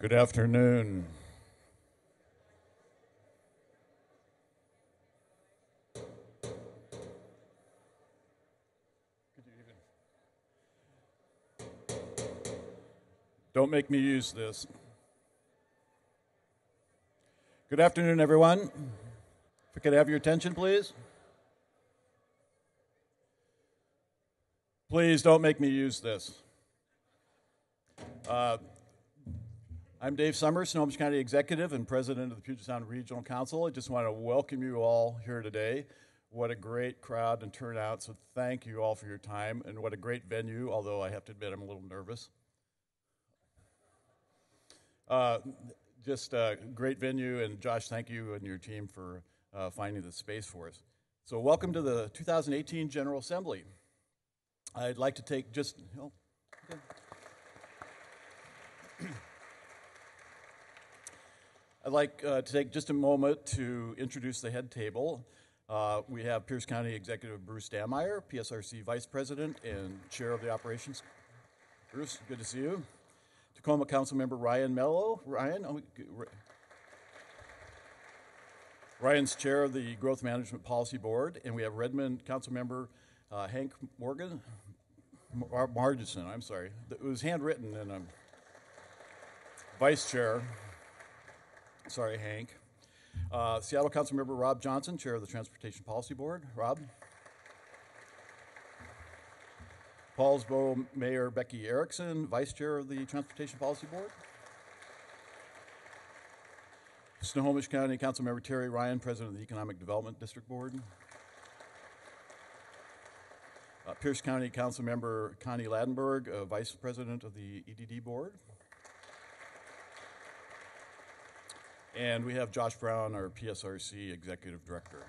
Good afternoon. Don't make me use this. Good afternoon, everyone. If I could have your attention, please. Please don't make me use this. Uh, I'm Dave Somers, Snohomish County Executive and President of the Puget Sound Regional Council. I just want to welcome you all here today. What a great crowd and turnout, so thank you all for your time, and what a great venue, although I have to admit I'm a little nervous. Uh, just a great venue, and Josh, thank you and your team for uh, finding the space for us. So, welcome to the 2018 General Assembly. I'd like to take just. Oh, okay. I'd like uh, to take just a moment to introduce the head table. Uh, we have Pierce County Executive Bruce Dammeier, PSRC Vice President and Chair of the Operations. Bruce, good to see you. Tacoma Council Member Ryan Mello. Ryan, oh, Ryan's Chair of the Growth Management Policy Board, and we have Redmond Council Member uh, Hank Morgan, Mar- Margeson, I'm sorry. It was handwritten, and I'm Vice Chair. Sorry, Hank. Uh, Seattle Council Member Rob Johnson, Chair of the Transportation Policy Board. Rob. Poulsbo Mayor Becky Erickson, Vice Chair of the Transportation Policy Board. Snohomish County Council Member Terry Ryan, President of the Economic Development District Board. Uh, Pierce County Council Member Connie Ladenburg, uh, Vice President of the EDD Board. And we have Josh Brown, our PSRC Executive Director.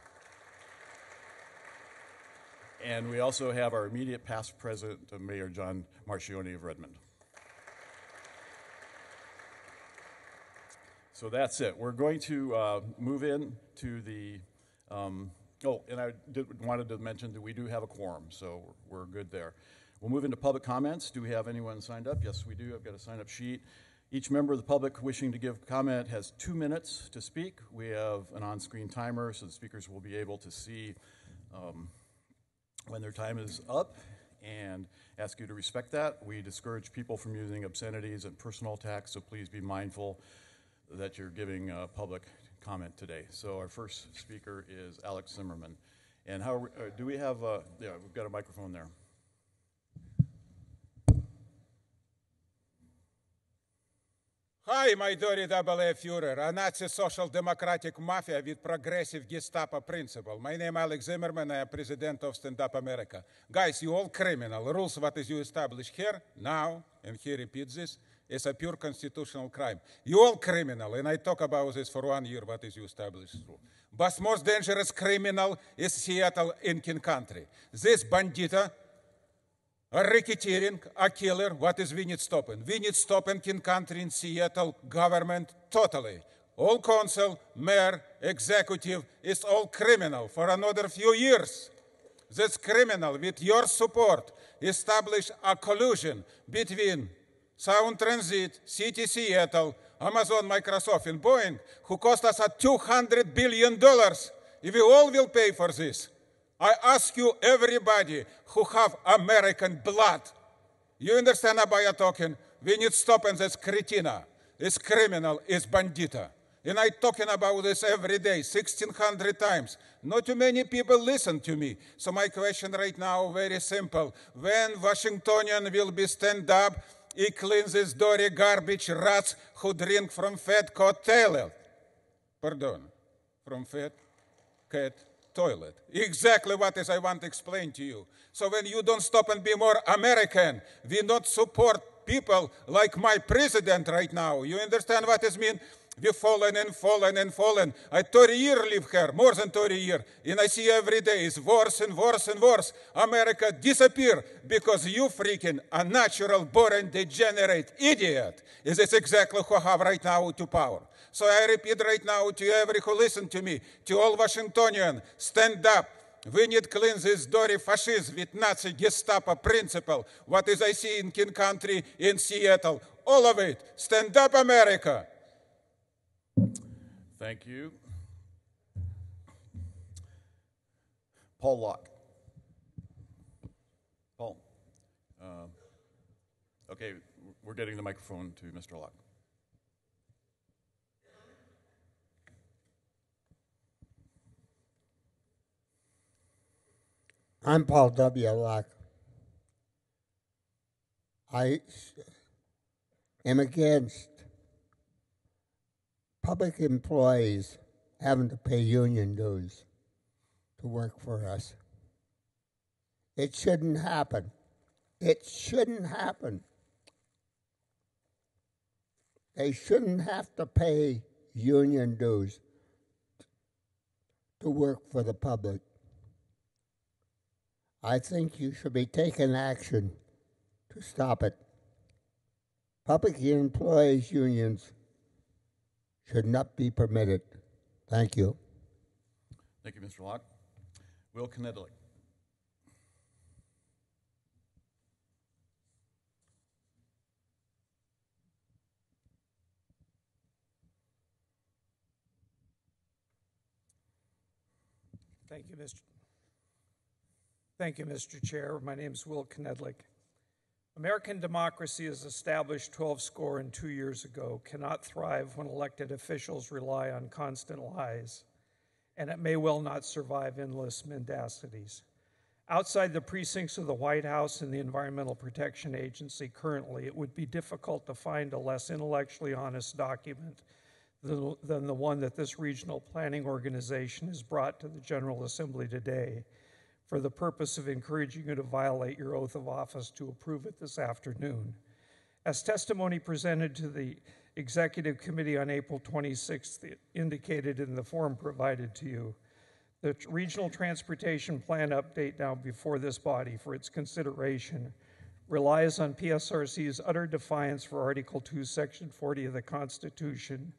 And we also have our immediate past president, uh, Mayor John Marchione of Redmond. So that's it. We're going to uh, move in to the. Um, oh, and I did, wanted to mention that we do have a quorum, so we're, we're good there. We'll move into public comments. Do we have anyone signed up? Yes, we do. I've got a sign up sheet. Each member of the public wishing to give comment has two minutes to speak. We have an on screen timer so the speakers will be able to see um, when their time is up and ask you to respect that. We discourage people from using obscenities and personal attacks, so please be mindful that you're giving uh, public comment today. So our first speaker is Alex Zimmerman. And how we, uh, do we have? Uh, yeah, we've got a microphone there. Hi, my dirty double A Führer, a Nazi social democratic mafia with progressive Gestapo principle. My name Alex Zimmerman, I am president of Stand Up America. Guys, you all criminal. Rules what is you establish here, now, and he repeats this, is a pure constitutional crime. You all criminal, and I talk about this for one year, what is you established through. But most dangerous criminal is Seattle Incan country. This bandita racketeering, a killer, what is we need stopping? We need stopping in country in Seattle government totally. All council, mayor, executive is all criminal for another few years. This criminal. With your support, establish a collusion between Sound Transit, City Seattle, Amazon, Microsoft, and Boeing, who cost us a $200 billion. If we all will pay for this, I ask you, everybody who have American blood, you understand about I'm talking? We need stop stopping this cretina. It's criminal, it's bandita. And I talking about this every day, 1600 times. Not too many people listen to me. So my question right now, very simple. When Washingtonian will be stand up, he cleans his dirty garbage rats who drink from fat cat toilet. Pardon, from fat cat toilet. Exactly what is I want to explain to you. So when you don't stop and be more American, we not support people like my president right now. You understand what this mean? We fallen and fallen and fallen. I 30 years live here, more than 30 years, and I see every day it's worse and worse and worse. America disappear because you freaking a natural born degenerate idiot. Is this exactly who have right now to power? So I repeat right now to every who listen to me, to all Washingtonian, stand up, We need clean this dirty fascism with Nazi Gestapo principle. What is I see in King Country, in Seattle, all of it. Stand up, America. Thank you. Paul Locke. Paul. Uh, Okay, we're getting the microphone to Mr. Locke. I'm Paul W. Locke. I am against public employees having to pay union dues to work for us. It shouldn't happen. It shouldn't happen. They shouldn't have to pay union dues to work for the public. I think you should be taking action to stop it. Public employees unions should not be permitted. Thank you. Thank you, Mr. Locke. Will Knedlik. Thank you, Mr. Thank you, Mr. Chair. My name is Will Knedlik. American democracy, as established 12 score and two years ago, cannot thrive when elected officials rely on constant lies, and it may well not survive endless mendacities. Outside the precincts of the White House and the Environmental Protection Agency currently, it would be difficult to find a less intellectually honest document than, than the one that this regional planning organization has brought to the General Assembly today for the purpose of encouraging you to violate your oath of office to approve it this afternoon. As testimony presented to the Executive Committee on April 26th indicated in the form provided to you, the Regional Transportation Plan update now before this body for its consideration relies on PSRC's utter defiance for Article 2, Section 40 of the Constitution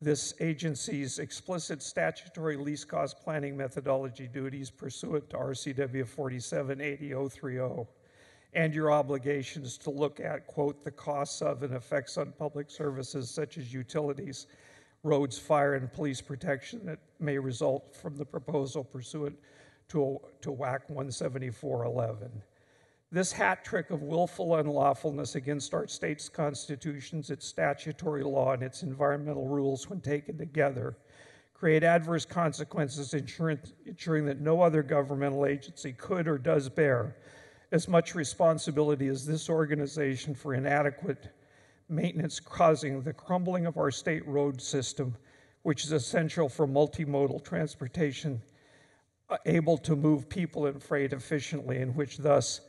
this agency's explicit statutory least cost planning methodology duties pursuant to RCW 4780030 and your obligations to look at, quote, the costs of and effects on public services such as utilities, roads, fire, and police protection that may result from the proposal pursuant to, to WAC 17411. This hat trick of willful unlawfulness against our state's constitutions, its statutory law, and its environmental rules, when taken together, create adverse consequences, ensuring, that no other governmental agency could or does bear as much responsibility as this organization for inadequate maintenance, causing the crumbling of our state road system, which is essential for multimodal transportation, uh, able to move people and freight efficiently, and which thus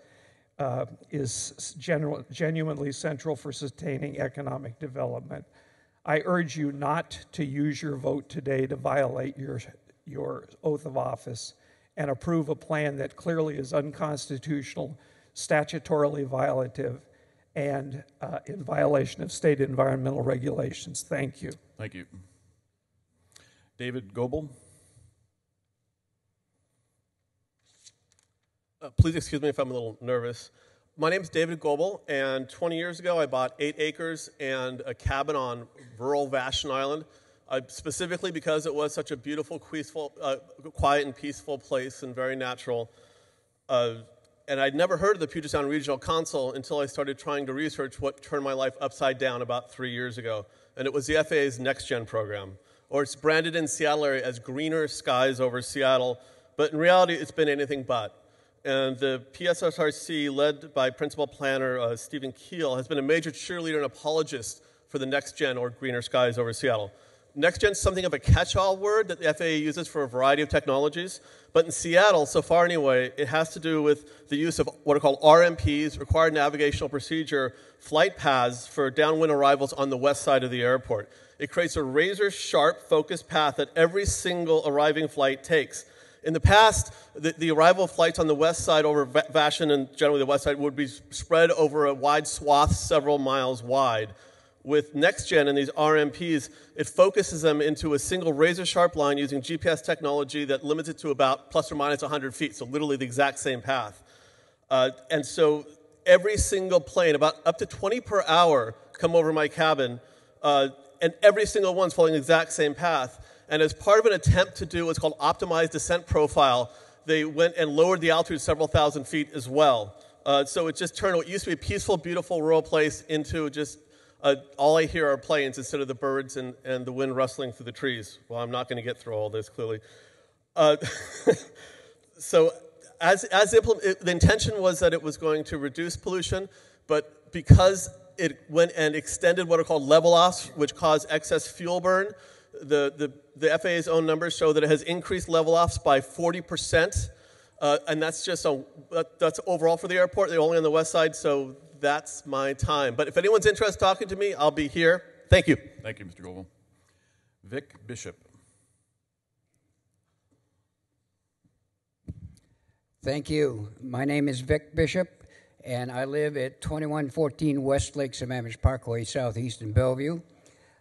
uh, is general, genuinely central for sustaining economic development. I urge you not to use your vote today to violate your, your oath of office and approve a plan that clearly is unconstitutional, statutorily violative, and uh, in violation of state environmental regulations. Thank you. Thank you. David Goebel. Uh, please excuse me if I'm a little nervous. My name is David Goebel, and 20 years ago I bought eight acres and a cabin on rural Vashon Island, uh, specifically because it was such a beautiful, peaceful, uh, quiet and peaceful place and very natural. Uh, and I'd never heard of the Puget Sound Regional Council until I started trying to research what turned my life upside down about three years ago. And it was the FAA's Next Gen program, or it's branded in Seattle area as Greener Skies over Seattle, but in reality it's been anything but. And the PSSRC, led by Principal Planner uh, Stephen Keel, has been a major cheerleader and apologist for the Next Gen or Greener Skies over Seattle. Next Gen is something of a catch all word that the FAA uses for a variety of technologies. But in Seattle, so far anyway, it has to do with the use of what are called RNPs, Required Navigational Procedure, flight paths for downwind arrivals on the west side of the airport. It creates a razor sharp, focused path that every single arriving flight takes. In the past, the, the, arrival flights on the west side over Vashon and generally the west side would be spread over a wide swath several miles wide. With NextGen and these RNPs, it focuses them into a single razor sharp line using GPS technology that limits it to about plus or minus 100 feet, so literally the exact same path. Uh, and so every single plane, about up to 20 per hour, come over my cabin, uh, and every single one's following the exact same path. And as part of an attempt to do what's called optimized descent profile, they went and lowered the altitude several thousand feet as well. Uh, so it just turned what used to be a peaceful, beautiful rural place into just uh, all I hear are planes instead of the birds and, and the wind rustling through the trees. Well, I'm not going to get through all this clearly. Uh, so as, as the intention was that it was going to reduce pollution, but because it went and extended what are called level offs, which cause excess fuel burn, the, the, the FAA's own numbers show that it has increased level offs by 40%. Uh, and that's just a, that, that's overall for the airport. They're only on the west side, so that's my time. But if anyone's interested in talking to me, I'll be here. Thank you. Thank you, Mr. Goebel. Vic Bishop. Thank you. My name is Vic Bishop, and I live at 2114 West Lake Sammamish Parkway, southeast in Bellevue.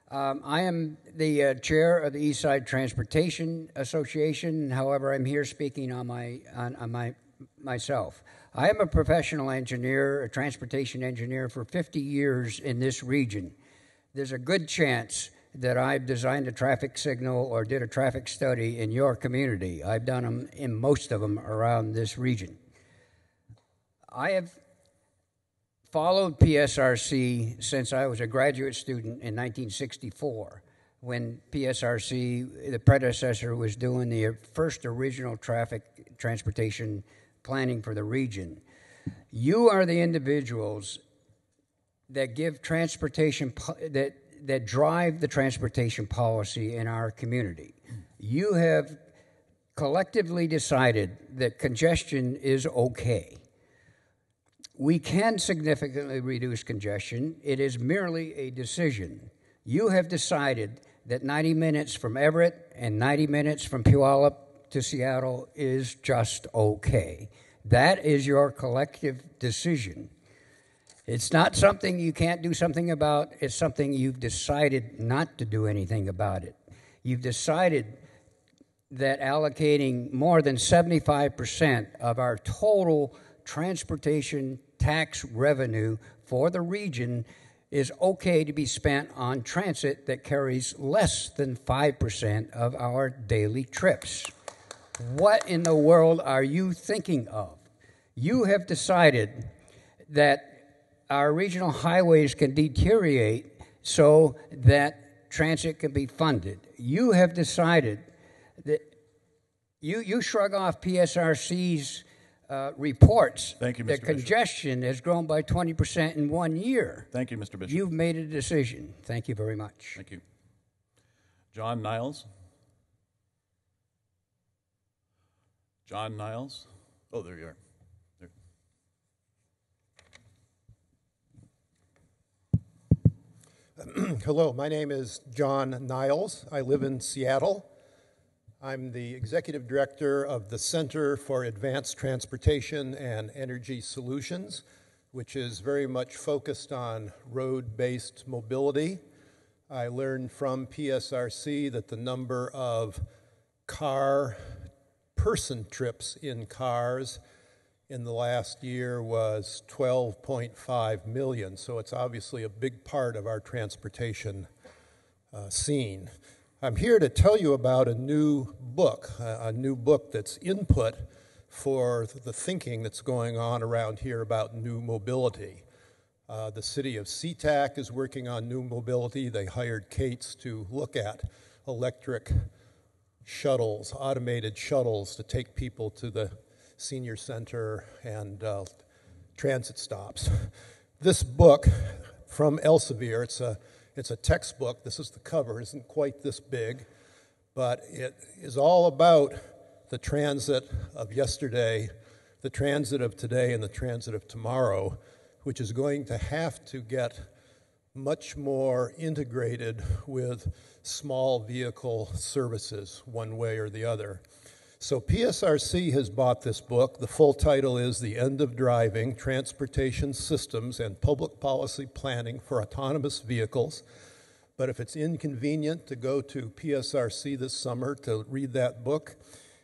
Um, I am the uh, chair of the East Side Transportation Association. However, I'm here speaking on my on, on my myself. I am a professional engineer, a transportation engineer for 50 years in this region. There's a good chance that I've designed a traffic signal or did a traffic study in your community. I've done them in most of them around this region. I have followed PSRC since I was a graduate student in 1964 when PSRC, the predecessor, was doing the first original traffic transportation planning for the region. You are the individuals that give transportation that that drive the transportation policy in our community. You have collectively decided that congestion is okay. We can significantly reduce congestion. It is merely a decision. You have decided that 90 minutes from Everett and 90 minutes from Puyallup to Seattle is just okay. That is your collective decision. It's not something you can't do something about, it's something you've decided not to do anything about it. You've decided that allocating more than 75% of our total transportation tax revenue for the region is okay to be spent on transit that carries less than 5% of our daily trips. What in the world are you thinking of? You have decided that our regional highways can deteriorate so that transit can be funded. You have decided that you, you shrug off PSRC's uh, reports Thank you, Mr. that Bishop. congestion has grown by 20% in one year. Thank you, Mr. Bishop. You've made a decision. Thank you very much. Thank you. John Niles. John Niles. Oh, there you are. There. Hello, my name is John Niles. I live in Seattle. I'm the executive director of the Center for Advanced Transportation and Energy Solutions, which is very much focused on road based mobility. I learned from PSRC that the number of car person trips in cars in the last year was 12.5 million. So it's obviously a big part of our transportation uh, scene. I'm here to tell you about a new book, a, a new book that's input for the thinking that's going on around here about new mobility. Uh, the city of SeaTac is working on new mobility. They hired Cates to look at electric shuttles, automated shuttles to take people to the senior center and uh, transit stops. This book from Elsevier, it's a, it's a textbook. This is the cover, isn't quite this big, but it is all about the transit of yesterday, the transit of today, and the transit of tomorrow, which is going to have to get much more integrated with small vehicle services, one way or the other. So, PSRC has bought this book. The full title is The End of Driving Transportation Systems and Public Policy Planning for Autonomous Vehicles. But if it's inconvenient to go to PSRC this summer to read that book,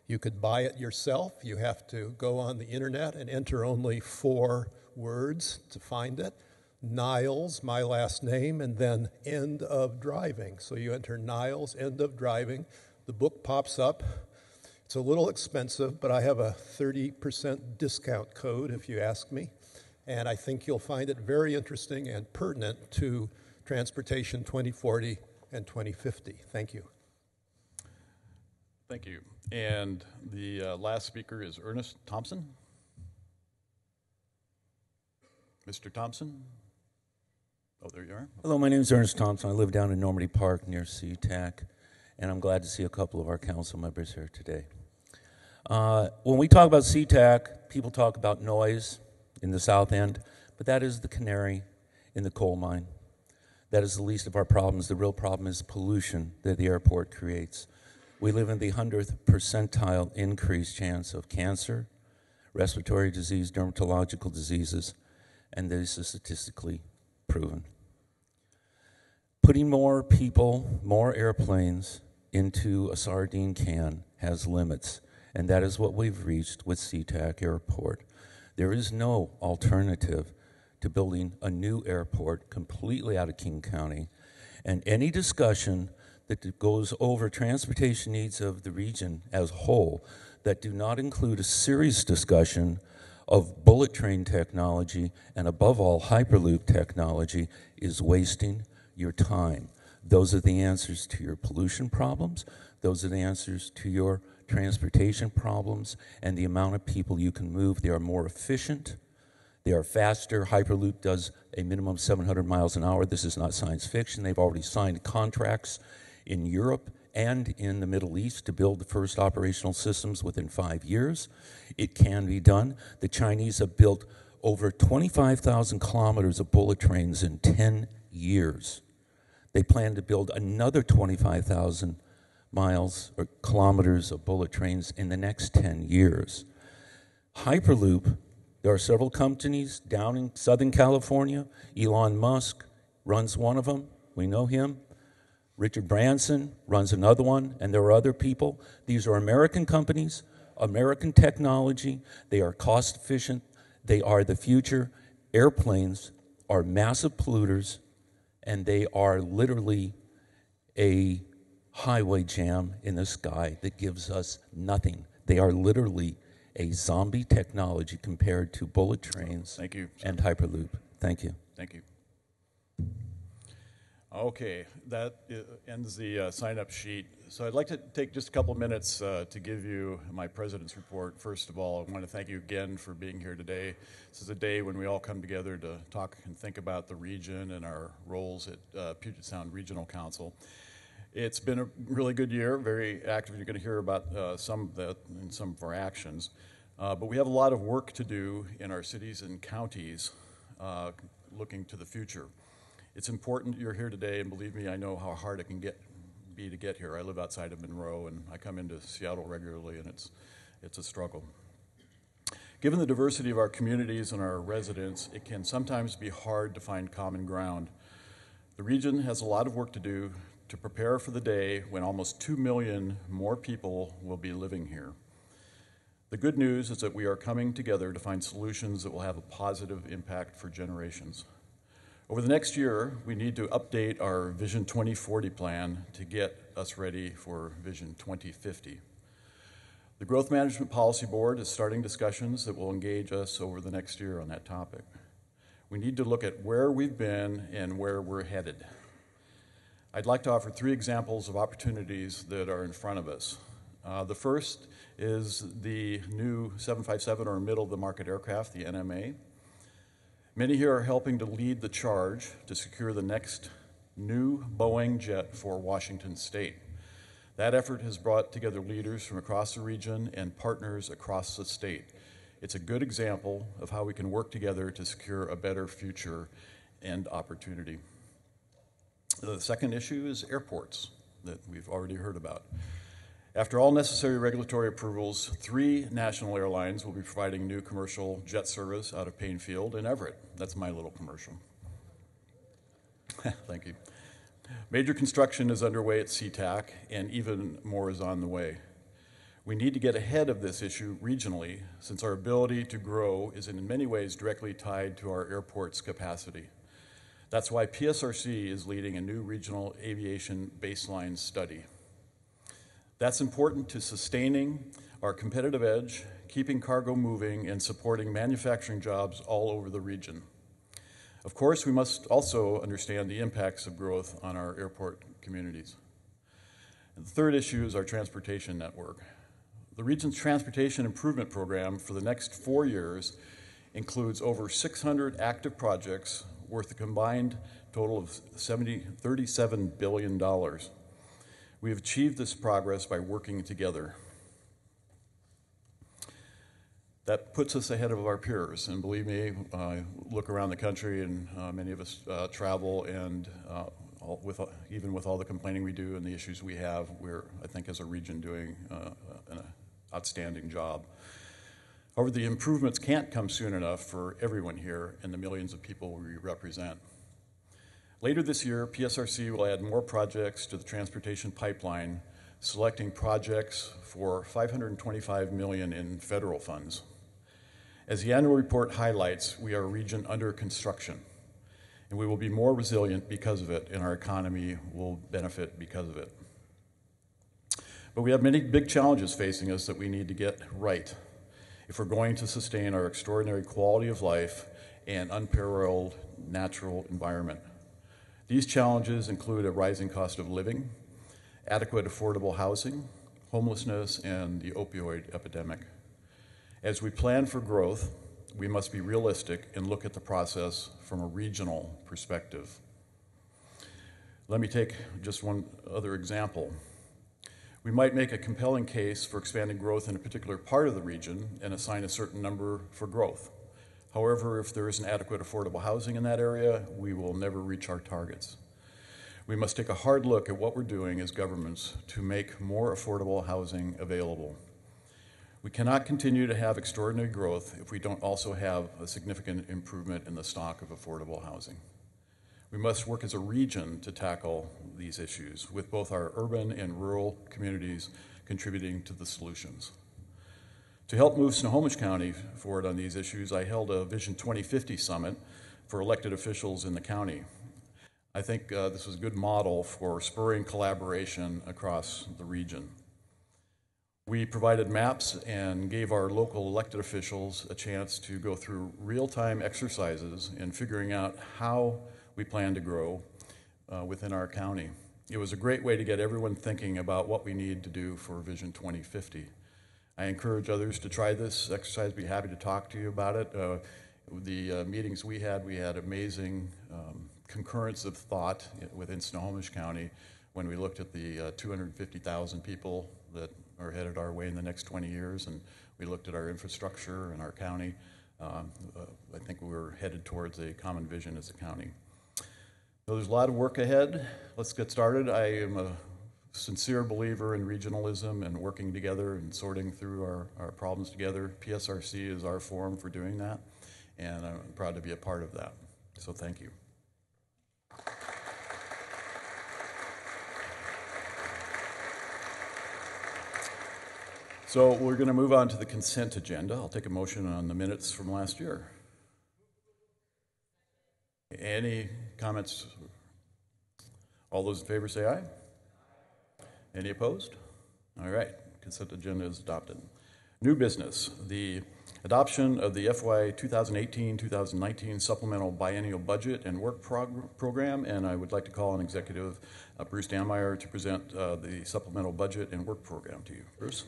you could buy it yourself. You have to go on the internet and enter only four words to find it. Niles, my last name, and then end of driving. So you enter Niles, end of driving. The book pops up. It's a little expensive, but I have a 30% discount code if you ask me. And I think you'll find it very interesting and pertinent to Transportation 2040 and 2050. Thank you. Thank you. And the uh, last speaker is Ernest Thompson. Mr. Thompson? Oh, there you are. Hello, my name is Ernest Thompson. I live down in Normandy Park near SeaTac, and I'm glad to see a couple of our council members here today. Uh, when we talk about SeaTac, people talk about noise in the south end, but that is the canary in the coal mine. That is the least of our problems. The real problem is pollution that the airport creates. We live in the 100th percentile increased chance of cancer, respiratory disease, dermatological diseases, and this is statistically proven. Putting more people, more airplanes into a sardine can has limits, and that is what we've reached with SeaTac Airport. There is no alternative to building a new airport completely out of King County, and any discussion that goes over transportation needs of the region as a whole that do not include a serious discussion of bullet train technology and above all hyperloop technology is wasting your time. Those are the answers to your pollution problems. Those are the answers to your transportation problems and the amount of people you can move they are more efficient they are faster hyperloop does a minimum 700 miles an hour this is not science fiction they've already signed contracts in europe and in the Middle East to build the first operational systems within five years. It can be done. The Chinese have built over 25,000 kilometers of bullet trains in 10 years. They plan to build another 25,000 miles or kilometers of bullet trains in the next 10 years. Hyperloop, there are several companies down in Southern California. Elon Musk runs one of them. We know him. Richard Branson runs another one, and there are other people. These are American companies, American technology. They are cost efficient, they are the future. Airplanes are massive polluters, and they are literally a highway jam in the sky that gives us nothing. They are literally a zombie technology compared to bullet trains Thank you. and Hyperloop. Thank you. Thank you. Okay, that ends the uh, sign-up sheet. So I'd like to take just a couple minutes uh, to give you my president's report. First of all, I want to thank you again for being here today. This is a day when we all come together to talk and think about the region and our roles at uh, Puget Sound Regional Council. It's been a really good year, very active. You're going to hear about uh, some of that in some of our actions. Uh, but we have a lot of work to do in our cities and counties uh, looking to the future. It's important you're here today, and believe me, I know how hard it can get be to get here. I live outside of Monroe, and I come into Seattle regularly, and it's it's a struggle. Given the diversity of our communities and our residents, it can sometimes be hard to find common ground. The region has a lot of work to do to prepare for the day when almost 2 million more people will be living here. The good news is that we are coming together to find solutions that will have a positive impact for generations. Over the next year, we need to update our Vision 2040 plan to get us ready for Vision 2050. The Growth Management Policy Board is starting discussions that will engage us over the next year on that topic. We need to look at where we've been and where we're headed. I'd like to offer three examples of opportunities that are in front of us. Uh, the first is the new 757 or middle of the market aircraft, the NMA. Many here are helping to lead the charge to secure the next new Boeing jet for Washington State. That effort has brought together leaders from across the region and partners across the state. It's a good example of how we can work together to secure a better future and opportunity. The second issue is airports that we've already heard about. After all necessary regulatory approvals, three national airlines will be providing new commercial jet service out of Paine Field and Everett. That's my little commercial. Thank you. Major construction is underway at SeaTac, and even more is on the way. We need to get ahead of this issue regionally, since our ability to grow is in many ways directly tied to our airport's capacity. That's why PSRC is leading a new regional aviation baseline study. That's important to sustaining our competitive edge, keeping cargo moving, and supporting manufacturing jobs all over the region. Of course, we must also understand the impacts of growth on our airport communities. And the third issue is our transportation network. The region's transportation improvement program for the next four years includes over 600 active projects worth a combined total of 70, $37 billion. We have achieved this progress by working together. That puts us ahead of our peers. And believe me, I look around the country, and uh, many of us uh, travel, and uh, all, with, even with all the complaining we do and the issues we have, we're, I think, as a region, doing uh, an outstanding job. However, the improvements can't come soon enough for everyone here and the millions of people we represent. Later this year, PSRC will add more projects to the transportation pipeline, selecting projects for 525 million in federal funds. As the annual report highlights, we are a region under construction, and we will be more resilient because of it, and our economy will benefit because of it. But we have many big challenges facing us that we need to get right if we're going to sustain our extraordinary quality of life and unparalleled natural environment. These challenges include a rising cost of living, adequate affordable housing, homelessness, and the opioid epidemic. As we plan for growth, we must be realistic and look at the process from a regional perspective. Let me take just one other example. We might make a compelling case for expanding growth in a particular part of the region and assign a certain number for growth. However, if there isn't adequate affordable housing in that area, we will never reach our targets. We must take a hard look at what we're doing as governments to make more affordable housing available. We cannot continue to have extraordinary growth if we don't also have a significant improvement in the stock of affordable housing. We must work as a region to tackle these issues, with both our urban and rural communities contributing to the solutions. To help move Snohomish County forward on these issues, I held a Vision 2050 summit for elected officials in the county. I think uh, this was a good model for spurring collaboration across the region. We provided maps and gave our local elected officials a chance to go through real time exercises in figuring out how we plan to grow uh, within our county. It was a great way to get everyone thinking about what we need to do for Vision 2050. I encourage others to try this exercise. Be happy to talk to you about it. Uh, the uh, meetings we had, we had amazing um, concurrence of thought within Snohomish County when we looked at the uh, 250,000 people that are headed our way in the next 20 years, and we looked at our infrastructure and our county. Um, uh, I think we were headed towards a common vision as a county. So there's a lot of work ahead. Let's get started. I am a sincere believer in regionalism and working together and sorting through our, our problems together. PSRC is our forum for doing that, and I'm proud to be a part of that. So thank you. So we're going to move on to the consent agenda. I'll take a motion on the minutes from last year. Any comments? All those in favor say aye. Any opposed? All right, consent agenda is adopted. New business, the adoption of the FY 2018-2019 supplemental biennial budget and work prog- program, and I would like to call on Executive uh, Bruce Dammeier to present uh, the supplemental budget and work program to you. Bruce?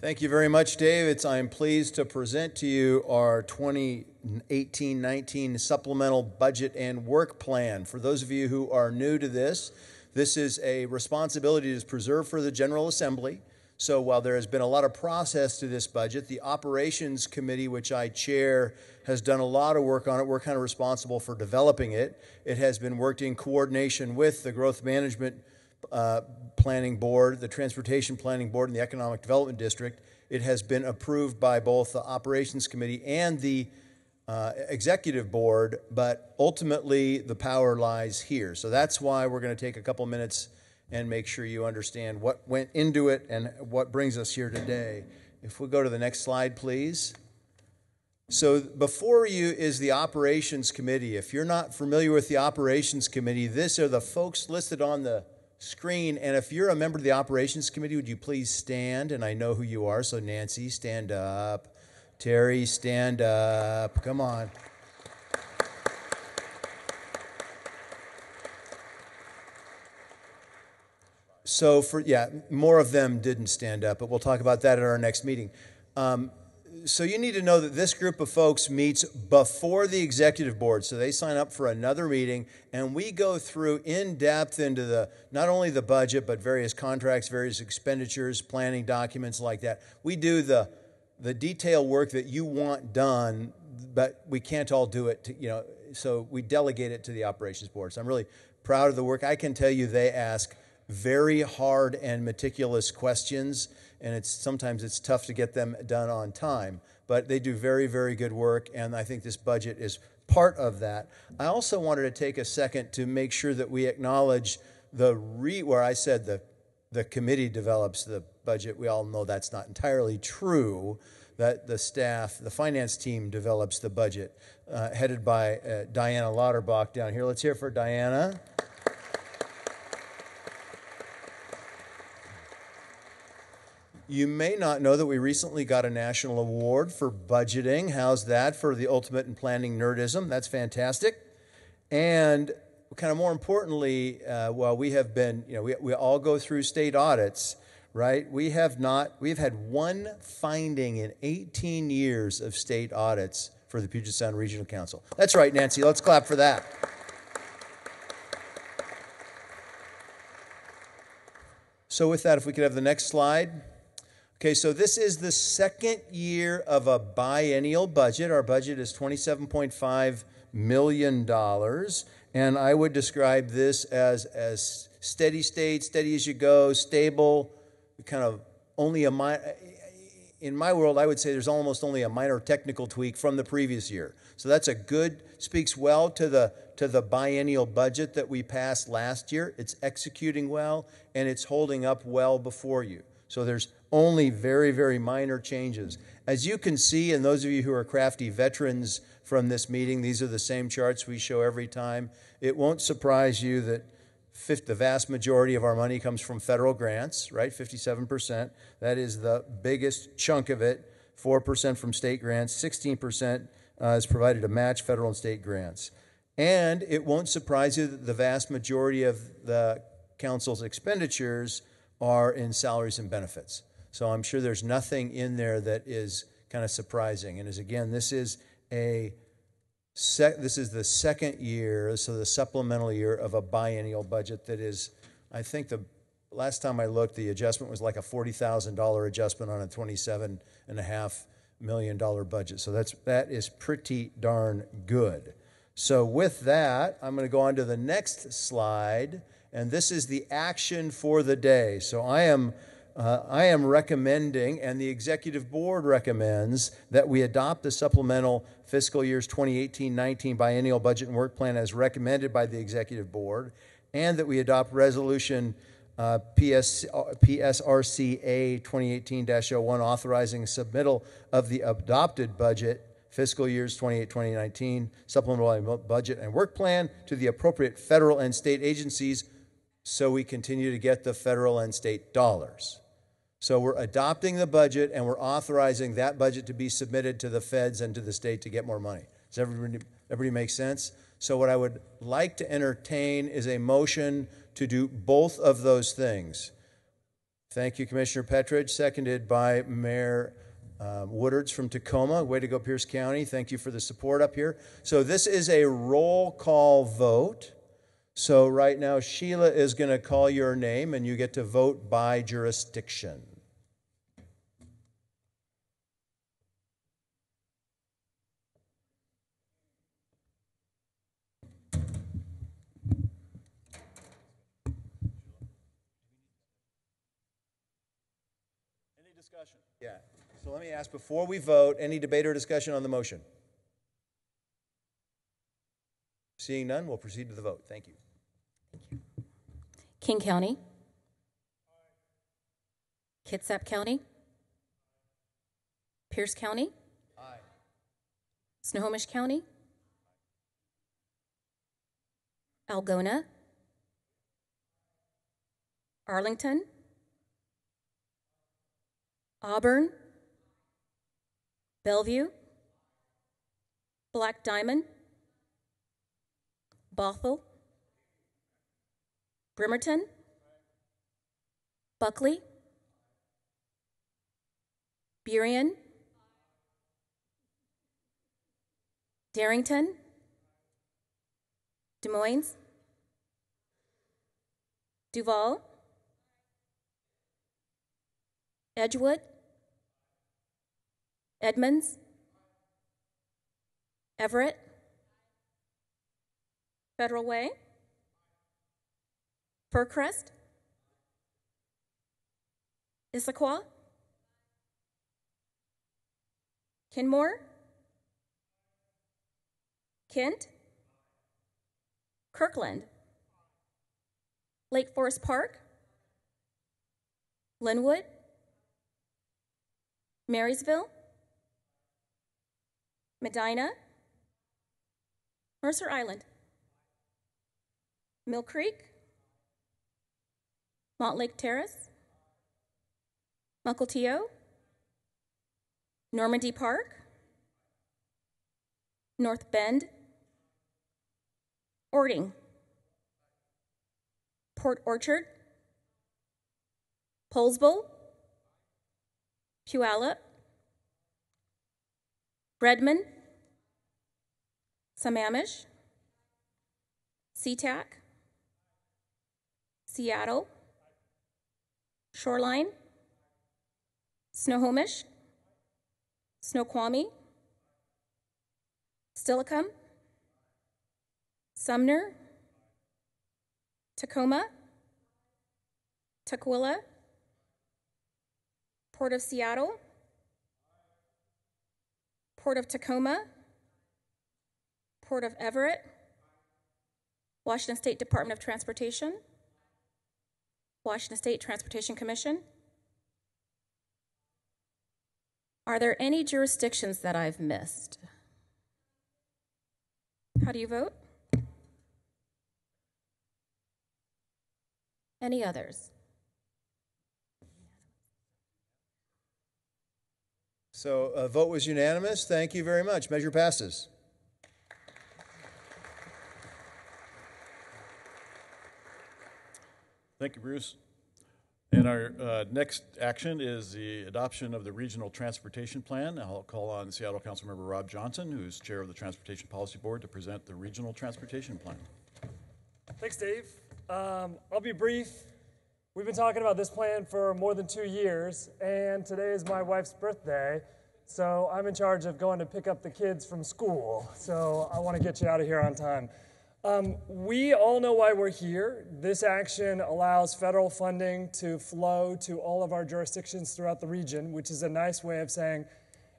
Thank you very much, Dave. It's, I'm pleased to present to you our 2018 19 supplemental budget and work plan. For those of you who are new to this, this is a responsibility that is preserved for the General Assembly So while there has been a lot of process to this budget, the Operations Committee, which I chair, has done a lot of work on it. We're kind of responsible for developing it. It has been worked in coordination with the Growth Management uh, Planning Board, the Transportation Planning Board, and the Economic Development District. It has been approved by both the Operations Committee and the uh, Executive Board, but ultimately the power lies here. So that's why we're going to take a couple minutes and make sure you understand what went into it and what brings us here today. If we go to the next slide, please. So, before you is the Operations Committee. If you're not familiar with the Operations Committee, these are the folks listed on the screen. And if you're a member of the Operations Committee, would you please stand? And I know who you are. So, Nancy, stand up. Terry, stand up. Come on. So for yeah, more of them didn't stand up, but we'll talk about that at our next meeting. Um, so you need to know that this group of folks meets before the executive board. So they sign up for another meeting, and we go through in depth into the not only the budget but various contracts, various expenditures, planning documents like that. We do the the detail work that you want done, but we can't all do it. To, you know, so we delegate it to the operations board. So I'm really proud of the work. I can tell you they ask very hard and meticulous questions, and it's sometimes it's tough to get them done on time. But they do very, very good work, and I think this budget is part of that. I also wanted to take a second to make sure that we acknowledge the re where I said the the committee develops the budget. We all know that's not entirely true. That the staff, the finance team develops the budget, uh, headed by uh, Diana Lauterbach down here. Let's hear for Diana. You may not know that we recently got a national award for budgeting. How's that for the ultimate in planning nerdism? That's fantastic. And kind of more importantly, uh, while we have been, you know, we, we all go through state audits, right? We have not, we've had one finding in 18 years of state audits for the Puget Sound Regional Council. That's right, Nancy. Let's clap for that. So, with that, if we could have the next slide. Okay, so this is the second year of a biennial budget. Our budget is $27.5 million. And I would describe this as, as steady state, steady as you go, stable, kind of only a minor. In my world, I would say there's almost only a minor technical tweak from the previous year. So that's a good, speaks well to the, to the biennial budget that we passed last year. It's executing well and it's holding up well before you. So there's only very, very minor changes. As you can see, and those of you who are crafty veterans from this meeting, these are the same charts we show every time. It won't surprise you that the vast majority of our money comes from federal grants, right? 57%. That is the biggest chunk of it. 4% from state grants, 16% uh, is provided to match federal and state grants. And it won't surprise you that the vast majority of the council's expenditures are in salaries and benefits. So I'm sure there's nothing in there that is kind of surprising. And as again, this is a sec- this is the second year, so the supplemental year of a biennial budget that is, I think the last time I looked, the adjustment was like a forty thousand dollar adjustment on a twenty-seven and a half million dollar budget. So that's that is pretty darn good. So with that, I'm going to go on to the next slide, and this is the action for the day. So I am uh, I am recommending, and the executive board recommends, that we adopt the supplemental fiscal years 2018 19 biennial budget and work plan as recommended by the executive board, and that we adopt resolution uh, PS, PSRCA 2018 01 authorizing submittal of the adopted budget fiscal years 28 2019 supplemental budget and work plan to the appropriate federal and state agencies so we continue to get the federal and state dollars. So we're adopting the budget and we're authorizing that budget to be submitted to the feds and to the state to get more money. Does everybody, everybody make sense? So what I would like to entertain is a motion to do both of those things. Thank you, Commissioner Petridge, seconded by Mayor um, Woodards from Tacoma. Way to go, Pierce County. Thank you for the support up here. So this is a roll call vote. So, right now, Sheila is going to call your name and you get to vote by jurisdiction. Any discussion? Yeah. So, let me ask before we vote any debate or discussion on the motion? Seeing none, we'll proceed to the vote. Thank you. Thank you. King County. Kitsap County. Pierce County. Snohomish County. Algona. Arlington. Auburn. Bellevue. Black Diamond. Bothell. Bremerton. Buckley. Burien. Darrington. Des Moines. Duvall. Edgewood. Edmonds. Everett. Federal Way. Fircrest. Issaquah. Kenmore. Kent. Kirkland. Lake Forest Park. Lynnwood. Marysville. Medina. Mercer Island. Mill Creek. Mountlake Terrace. Mukilteo. Normandy Park. North Bend. Orting. Port Orchard. Poulsbo. Puyallup. Redmond. Sammamish. SeaTac. Seattle. Shoreline. Snohomish. Snoqualmie. Steilacoom. Sumner. Tacoma. Tukwila. Port of Seattle. Port of Tacoma. Port of Everett. Washington State Department of Transportation. Washington State Transportation Commission. Are there any jurisdictions that I've missed? How do you vote? Any others? So a vote was unanimous. Thank you very much. Measure passes. Thank you, Bruce. And our uh, next action is the adoption of the Regional Transportation Plan. I'll call on Seattle Councilmember Rob Johnson, who's Chair of the Transportation Policy Board, to present the Regional Transportation Plan. Thanks, Dave. Um, I'll be brief. We've been talking about this plan for more than two years, and today is my wife's birthday. So I'm in charge of going to pick up the kids from school. So I want to get you out of here on time. Um, we all know why we're here. This action allows federal funding to flow to all of our jurisdictions throughout the region, which is a nice way of saying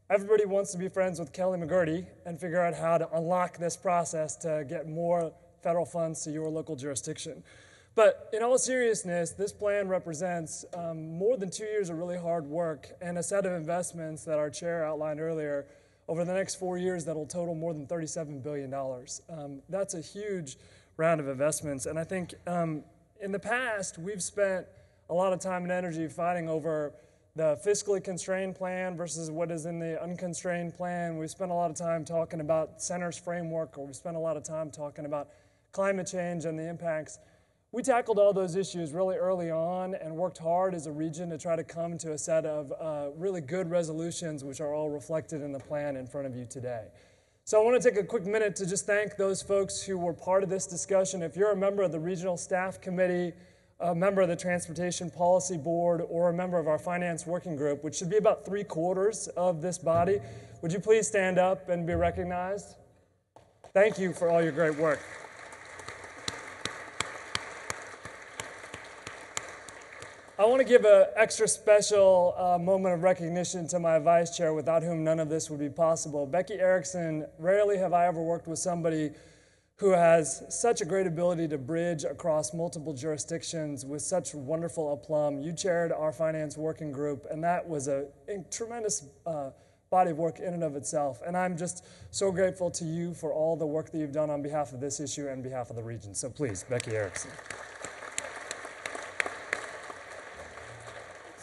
everybody wants to be friends with Kelly McGourty and figure out how to unlock this process to get more federal funds to your local jurisdiction. But in all seriousness, this plan represents um, more than two years of really hard work and a set of investments that our chair outlined earlier over the next four years that'll total more than $37 billion. Um, that's a huge round of investments. And I think um, in the past, we've spent a lot of time and energy fighting over the fiscally constrained plan versus what is in the unconstrained plan. We've spent a lot of time talking about centers framework, or we've spent a lot of time talking about climate change and the impacts. We tackled all those issues really early on and worked hard as a region to try to come to a set of uh, really good resolutions, which are all reflected in the plan in front of you today. So I want to take a quick minute to just thank those folks who were part of this discussion. If you're a member of the Regional Staff Committee, a member of the Transportation Policy Board, or a member of our Finance Working Group, which should be about three quarters of this body, would you please stand up and be recognized? Thank you for all your great work. I want to give an extra special uh, moment of recognition to my vice chair, without whom none of this would be possible. Becky Erickson, rarely have I ever worked with somebody who has such a great ability to bridge across multiple jurisdictions with such wonderful aplomb. You chaired our finance working group, and that was a, tremendous uh, body of work in and of itself. And I'm just so grateful to you for all the work that you've done on behalf of this issue and behalf of the region. So please, Becky Erickson.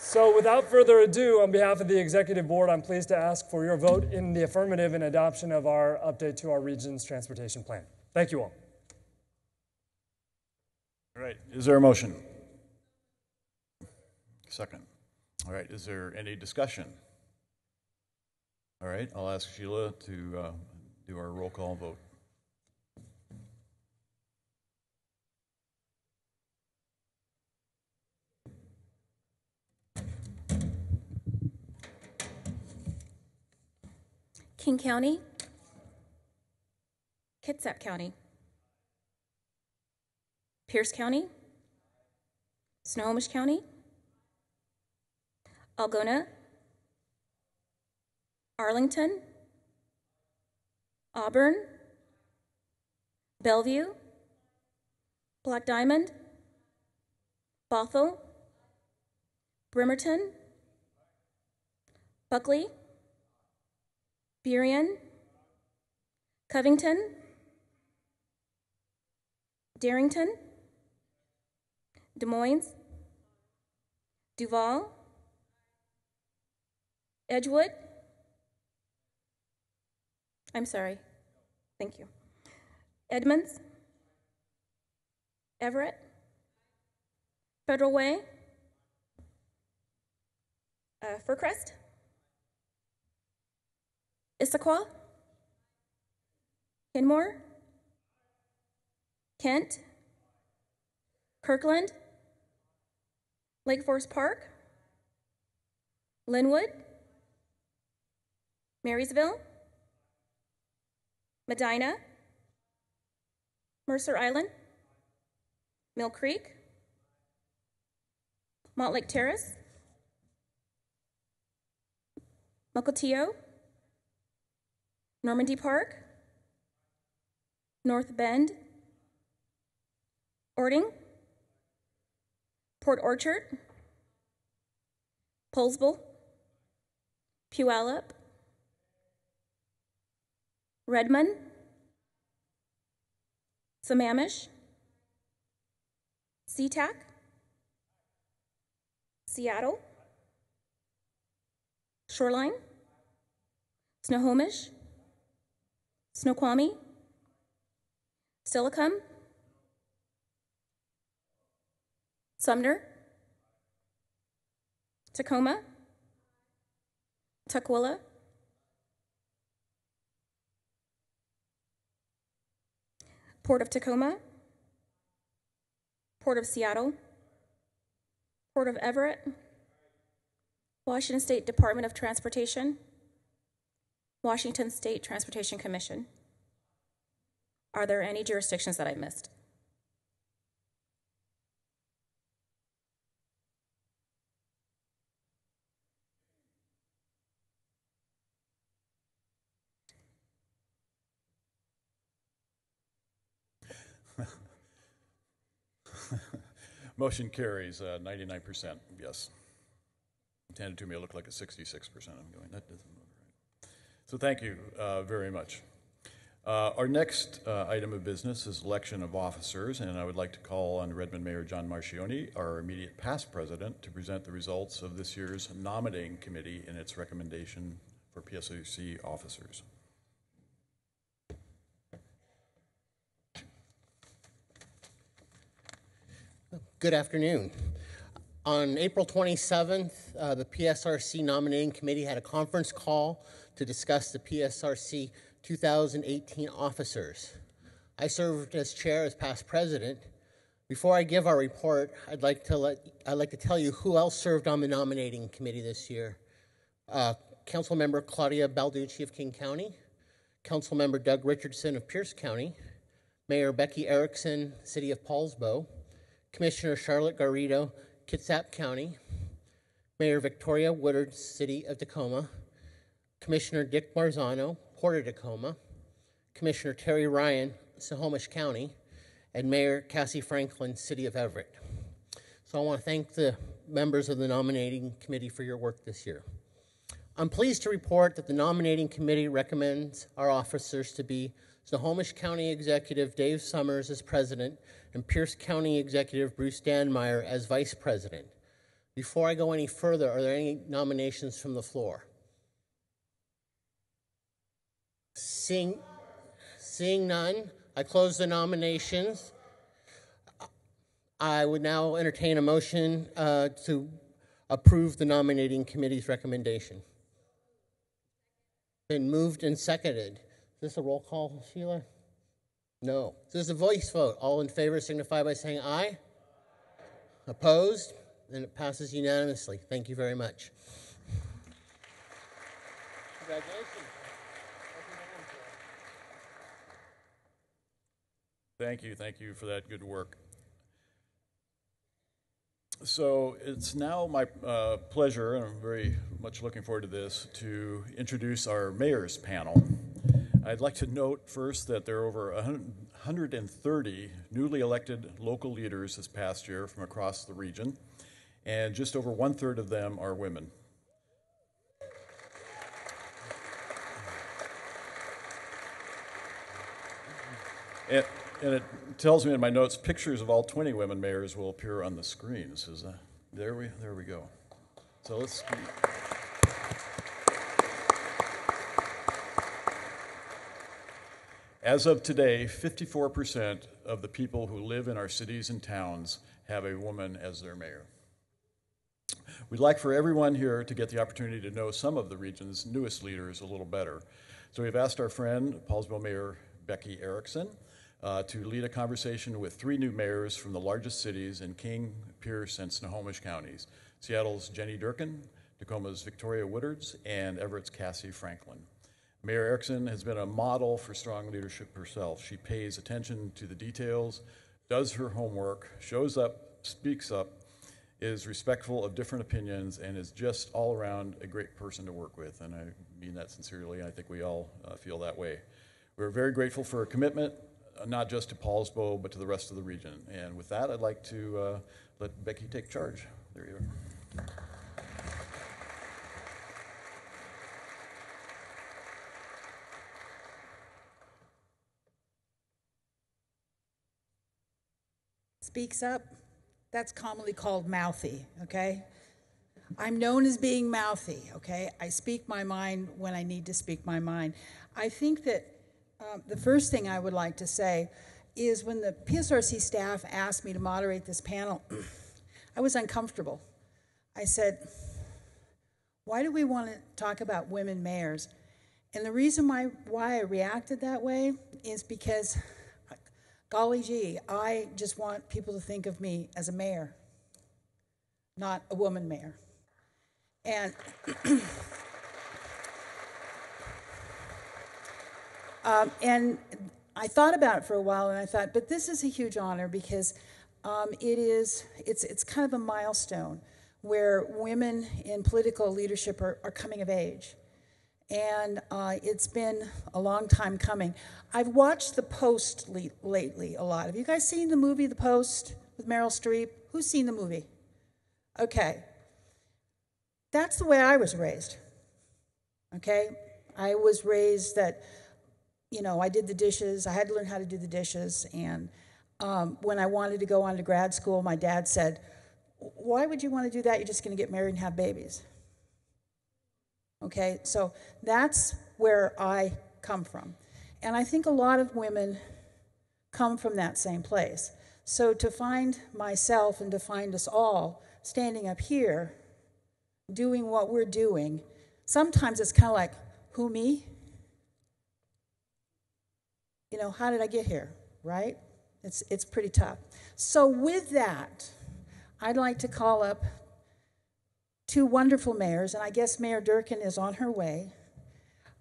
So, without further ado, on behalf of the Executive Board, I'm pleased to ask for your vote in the affirmative in adoption of our update to our region's transportation plan. Thank you all. All right, is there a motion? Second. All right, is there any discussion? All right, I'll ask Sheila to uh, do our roll call vote. King County, Kitsap County, Pierce County, Snohomish County, Algona, Arlington, Auburn, Bellevue, Black Diamond, Bothell, Bremerton, Buckley, Burien, Covington, Darrington, Des Moines, Duvall, Edgewood. I'm sorry. Thank you. Edmonds, Everett, Federal Way, uh, Fircrest, Issaquah, Kenmore, Kent, Kirkland, Lake Forest Park, Lynnwood, Marysville, Medina, Mercer Island, Mill Creek, Mountlake Terrace, Mukilteo, Normandy Park, North Bend, Orting, Port Orchard, Poulsbo, Puyallup, Redmond, Sammamish, SeaTac, Seattle, Shoreline, Snohomish, Snoqualmie, Steilacoom, Sumner, Tacoma, Tukwila, Port of Tacoma, Port of Seattle, Port of Everett, Washington State Department of Transportation, Washington State Transportation Commission. Are there any jurisdictions that I missed? Motion carries uh, 99%, yes. Handed to me, it looked like a 66%. I'm going, that doesn't. So thank you uh, very much. Uh, Our next uh, item of business is election of officers, and I would like to call on Redmond Mayor John Marchione, our immediate past president, to present the results of this year's nominating committee and its recommendation for PSRC officers. Good afternoon. On April 27th, uh, the PSRC nominating committee had a conference call to discuss the PSRC 2018 officers. I served as chair as past president. Before I give our report, I'd like to let I'd like to tell you who else served on the nominating committee this year. Uh, Councilmember Claudia Balducci of King County, Councilmember Doug Richardson of Pierce County, Mayor Becky Erickson, City of Poulsbo, Commissioner Charlotte Garrido, Kitsap County, Mayor Victoria Woodard, City of Tacoma, Commissioner Dick Marzano, Port of Tacoma, Commissioner Terry Ryan, Snohomish County, and Mayor Cassie Franklin, City of Everett. So I want to thank the members of the nominating committee for your work this year. I'm pleased to report that the nominating committee recommends our officers to be Snohomish County Executive Dave Somers as president and Pierce County Executive Bruce Dammeier as vice president. Before I go any further, are there any nominations from the floor? Seeing, seeing none, I close the nominations. I would now entertain a motion uh, to approve the nominating committee's recommendation. Been moved and seconded. Is this a roll call, Sheila? No. This is a voice vote. All in favor signify by saying aye. Opposed? And it passes unanimously. Thank you very much. Congratulations. Thank you, thank you for that good work. So it's now my uh, pleasure, and I'm very much looking forward to this, to introduce our mayor's panel. I'd like to note first that there are over 130 newly elected local leaders this past year from across the region, and just over one third of them are women. And, it tells me in my notes pictures of all 20 women mayors will appear on the screen. This is, uh, there, we, there we go. So let's. As of today, 54% of the people who live in our cities and towns have a woman as their mayor. We'd like for everyone here to get the opportunity to know some of the region's newest leaders a little better. So we've asked our friend, Poulsbo Mayor Becky Erickson, uh, to lead a conversation with three new mayors from the largest cities in King, Pierce, and Snohomish counties Seattle's Jenny Durkan, Tacoma's Victoria Woodards, and Everett's Cassie Franklin. Mayor Erickson has been a model for strong leadership herself. She pays attention to the details, does her homework, shows up, speaks up, is respectful of different opinions, and is just all around a great person to work with. And I mean that sincerely. I think we all uh, feel that way. We're very grateful for her commitment, uh, not just to Poulsbo, but to the rest of the region. And with that, I'd like to uh, let Becky take charge. There you are. Speaks up, that's commonly called mouthy, okay? I'm known as being mouthy, okay? I speak my mind when I need to speak my mind. I think that um, the first thing I would like to say is when the PSRC staff asked me to moderate this panel, I was uncomfortable. I said, why do we want to talk about women mayors? And the reason why, why I reacted that way is because golly gee, I just want people to think of me as a mayor, not a woman mayor. And um, and I thought about it for a while, and I thought, but this is a huge honor because um, it is it's it's kind of a milestone where women in political leadership are, are coming of age and uh, it's been a long time coming. I've watched The Post le- lately a lot. Have you guys seen the movie The Post with Meryl Streep? Who's seen the movie? Okay. That's the way I was raised. Okay? I was raised that, you know, I did the dishes, I had to learn how to do the dishes, and um, when I wanted to go on to grad school, my dad said, Why would you want to do that? You're just going to get married and have babies. Okay, so that's where I come from. And I think a lot of women come from that same place. So to find myself and to find us all standing up here doing what we're doing, sometimes it's kind of like, who me? You know, how did I get here, right? It's, it's pretty tough. So, with that, I'd like to call up two wonderful mayors, and I guess Mayor Durkan is on her way.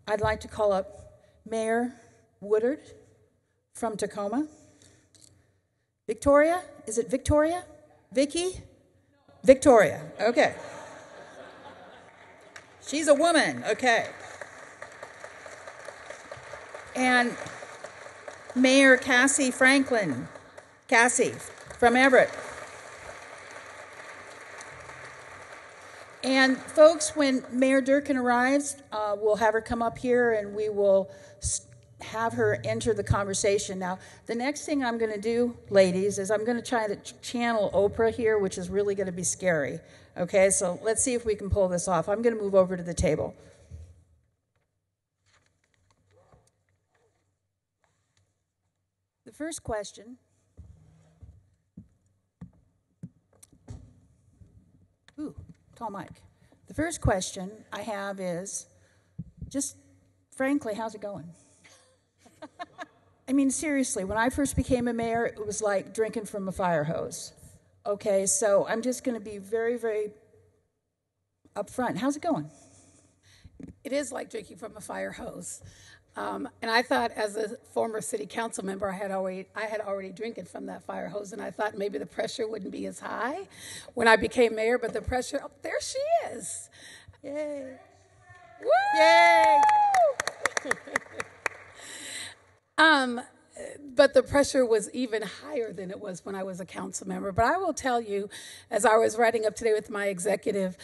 I'd like to call up Mayor Woodard from Tacoma. Victoria, is it Victoria? Vicky? Victoria. Okay. She's a woman. Okay. And Mayor Cassie Franklin. Cassie from Everett. And folks, when Mayor Durkan arrives, uh, we'll have her come up here and we will have her enter the conversation. Now, the next thing I'm going to do, ladies, is I'm going to try to ch- channel Oprah here, which is really going to be scary. Okay, so let's see if we can pull this off. I'm going to move over to the table. The first question. Ooh, tall Mike. The first question I have is just frankly, how's it going? I mean, seriously, when I first became a mayor, it was like drinking from a fire hose. Okay, so I'm just going to be very, very upfront. How's it going? It is like drinking from a fire hose. Um, and I thought, as a former city council member, I had already I had already drinking from that fire hose, and I thought maybe the pressure wouldn't be as high when I became mayor. But the pressure, oh, there she is! Yay! Woo! Yay! Um, but the pressure was even higher than it was when I was a council member. But I will tell you, as I was writing up today with my executive,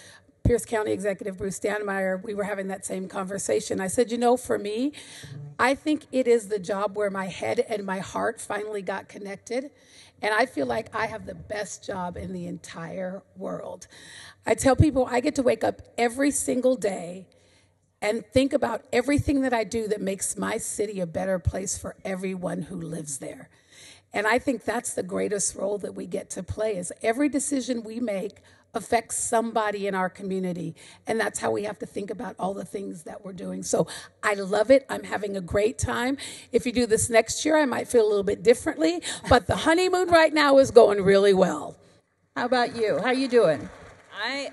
Pierce County Executive Bruce Dammeier, we were having that same conversation. I said, you know, for me, I think it is the job where my head and my heart finally got connected. And I feel like I have the best job in the entire world. I tell people I get to wake up every single day and think about everything that I do that makes my city a better place for everyone who lives there. And I think that's the greatest role that we get to play is every decision we make affects somebody in our community. And that's how we have to think about all the things that we're doing. So I love it. I'm having a great time. If you do this next year, I might feel a little bit differently, but the honeymoon right now is going really well. How about you? How are you doing? I,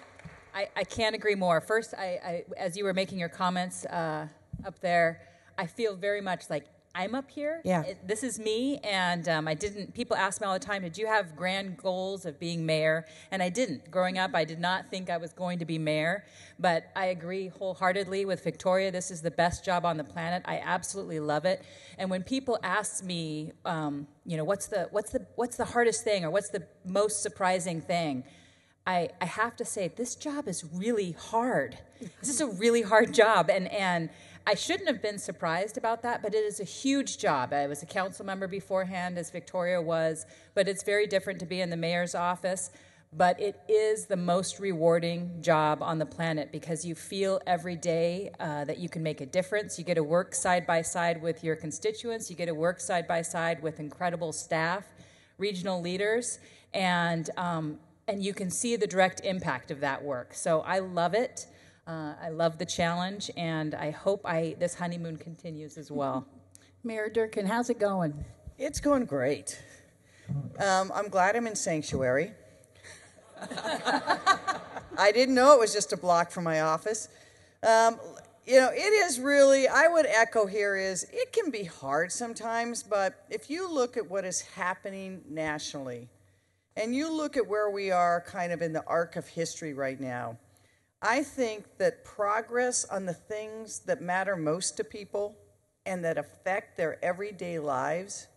I, I can't agree more. First, I, I, as you were making your comments uh, up there, I feel very much like I'm up here. Yeah. It- this is me, and um, I didn't. People ask me all the time, "Did you have grand goals of being mayor?" And I didn't. Growing up, I did not think I was going to be mayor. But I agree wholeheartedly with Victoria. This is the best job on the planet. I absolutely love it. And when people ask me, um, you know, what's the what's the what's the hardest thing, or what's the most surprising thing? I, I have to say this job is really hard. This is a really hard job, and and I shouldn't have been surprised about that, but it is a huge job. I was a council member beforehand, as Victoria was, but it's very different to be in the mayor's office. But it is the most rewarding job on the planet because you feel every day uh, that you can make a difference. You get to work side by side with your constituents. You get to work side by side with incredible staff, regional leaders, and um, and you can see the direct impact of that work. So I love it. Uh, I love the challenge, and I hope I this honeymoon continues as well. Mayor Durkan, how's it going? It's going great. Um, I'm glad I'm in sanctuary. I didn't know it was just a block from my office. Um, you know, it is really, I would echo here is it can be hard sometimes, but if you look at what is happening nationally and you look at where we are kind of in the arc of history right now, I think that progress on the things that matter most to people and that affect their everyday lives,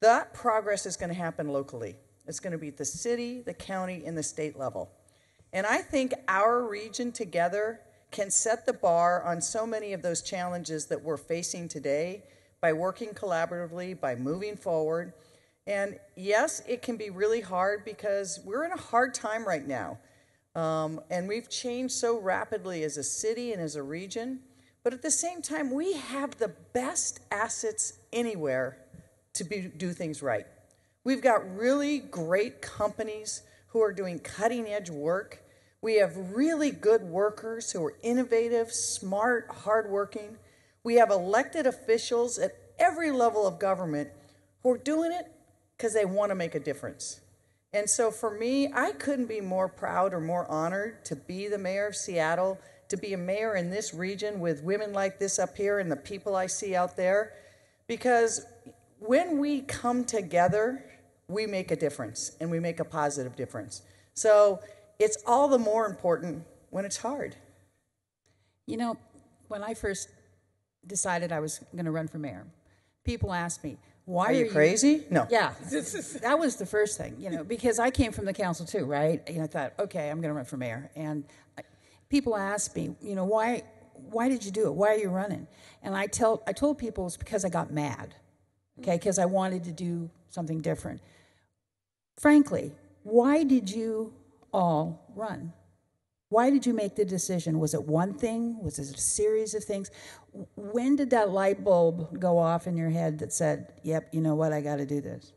that progress is going to happen locally. It's going to be at the city, the county, and the state level. And I think our region together can set the bar on so many of those challenges that we're facing today by working collaboratively, by moving forward. And yes, it can be really hard because we're in a hard time right now. Um, and we've changed so rapidly as a city and as a region. But at the same time, we have the best assets anywhere to be, do things right. We've got really great companies who are doing cutting edge work. We have really good workers who are innovative, smart, hardworking. We have elected officials at every level of government who are doing it because they want to make a difference. And so for me, I couldn't be more proud or more honored to be the mayor of Seattle, to be a mayor in this region with women like this up here and the people I see out there. Because when we come together, we make a difference and we make a positive difference. So it's all the more important when it's hard. You know, when I first decided I was going to run for mayor, people ask me, why Are are, you crazy? No. Yeah, that was the first thing, you know, because I came from the council too, right? And I thought, okay, I'm going to run for mayor. And I, people ask me, you know, why, why did you do it? Why are you running? And I tell, I told people it was because I got mad, okay, because I wanted to do something different. Frankly, why did you all run? Why did you make the decision? Was it one thing? Was it a series of things? When did that light bulb go off in your head that said, yep, you know what, I got to do this?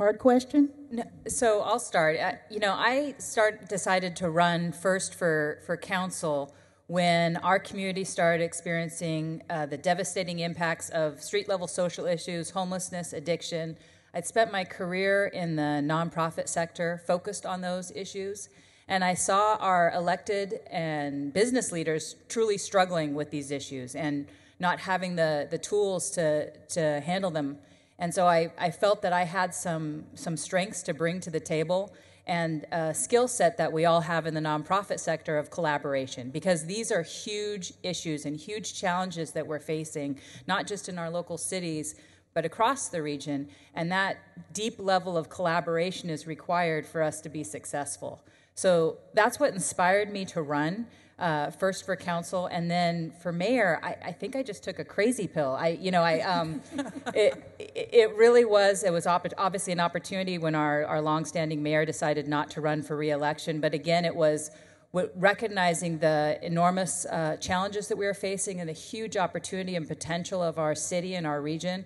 Hard question? No, so I'll start. You know, I start decided to run first for for council when our community started experiencing uh, the devastating impacts of street level social issues, homelessness, addiction. I'd spent my career in the nonprofit sector focused on those issues, and I saw our elected and business leaders truly struggling with these issues and not having the, the tools to, to handle them. And so I, I felt that I had some, some strengths to bring to the table and a skill set that we all have in the nonprofit sector of collaboration because these are huge issues and huge challenges that we're facing, not just in our local cities, but across the region. And that deep level of collaboration is required for us to be successful. So that's what inspired me to run. Uh, first for council and then for mayor, I, I, think I just took a crazy pill. I, you know, I, um, it, it really was. It was op- obviously an opportunity when our our longstanding mayor decided not to run for reelection. But again, it was recognizing the enormous uh, challenges that we were facing and the huge opportunity and potential of our city and our region.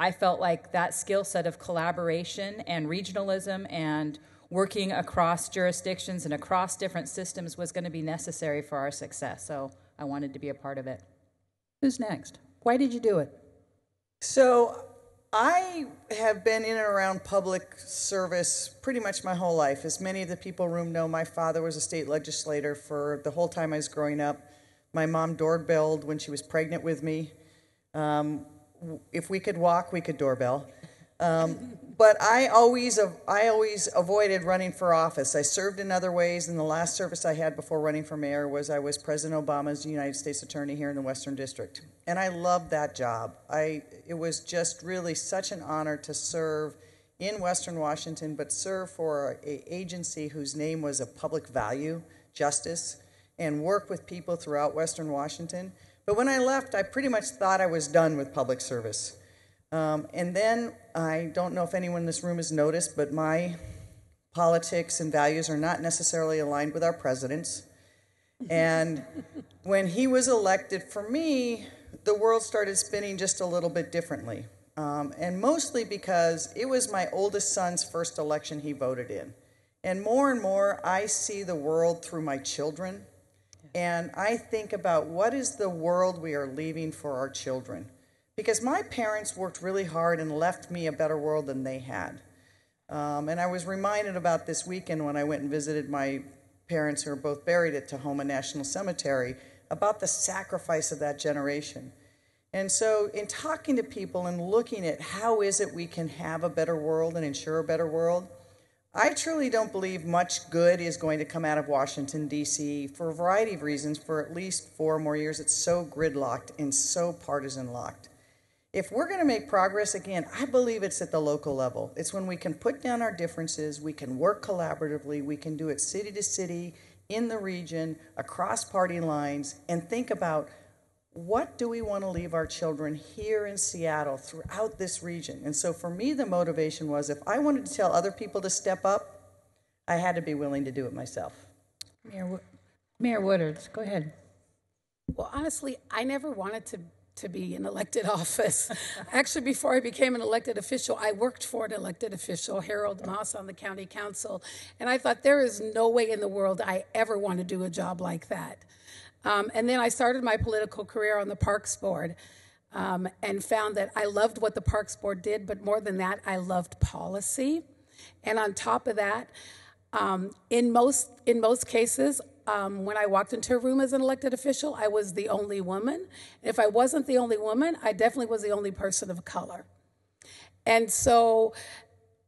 I felt like that skill set of collaboration and regionalism and working across jurisdictions and across different systems was going to be necessary for our success. So I wanted to be a part of it. Who's next? Why did you do it? So I have been in and around public service pretty much my whole life. As many of the people in the room know, my father was a state legislator for the whole time I was growing up. My mom doorbelled when she was pregnant with me. Um, if we could walk, we could doorbell. Um, but I always, I always avoided running for office. I served in other ways, and the last service I had before running for mayor was I was President Obama's United States Attorney here in the Western District, and I loved that job. I, it was just really such an honor to serve in Western Washington, but serve for an agency whose name was a public value, justice, and work with people throughout Western Washington. But when I left, I pretty much thought I was done with public service. Um, and then I don't know if anyone in this room has noticed, but my politics and values are not necessarily aligned with our president's. And when he was elected, for me, the world started spinning just a little bit differently. Um, and mostly because it was my oldest son's first election he voted in. And more and more, I see the world through my children. And I think about what is the world we are leaving for our children because my parents worked really hard and left me a better world than they had. Um, and I was reminded about this weekend when I went and visited my parents, who are both buried at Tahoma National Cemetery, about the sacrifice of that generation. And so, in talking to people and looking at how is it we can have a better world and ensure a better world, I truly don't believe much good is going to come out of Washington, D.C. for a variety of reasons for at least four more years. It's so gridlocked and so partisan locked. If we're going to make progress, again, I believe it's at the local level. It's when we can put down our differences, we can work collaboratively, we can do it city to city, in the region, across party lines, and think about what do we want to leave our children here in Seattle throughout this region? And so for me, the motivation was if I wanted to tell other people to step up, I had to be willing to do it myself. Mayor, Mayor Woodards, go ahead. Well, honestly, I never wanted to to be an elected office. Actually, before I became an elected official, I worked for an elected official, Harold Moss, on the county council. And I thought, there is no way in the world I ever want to do a job like that. Um, and then I started my political career on the Parks Board um, and found that I loved what the Parks Board did, but more than that, I loved policy. And on top of that, um, in most in most cases, um, when I walked into a room as an elected official, I was the only woman. If I wasn't the only woman, I definitely was the only person of color. And so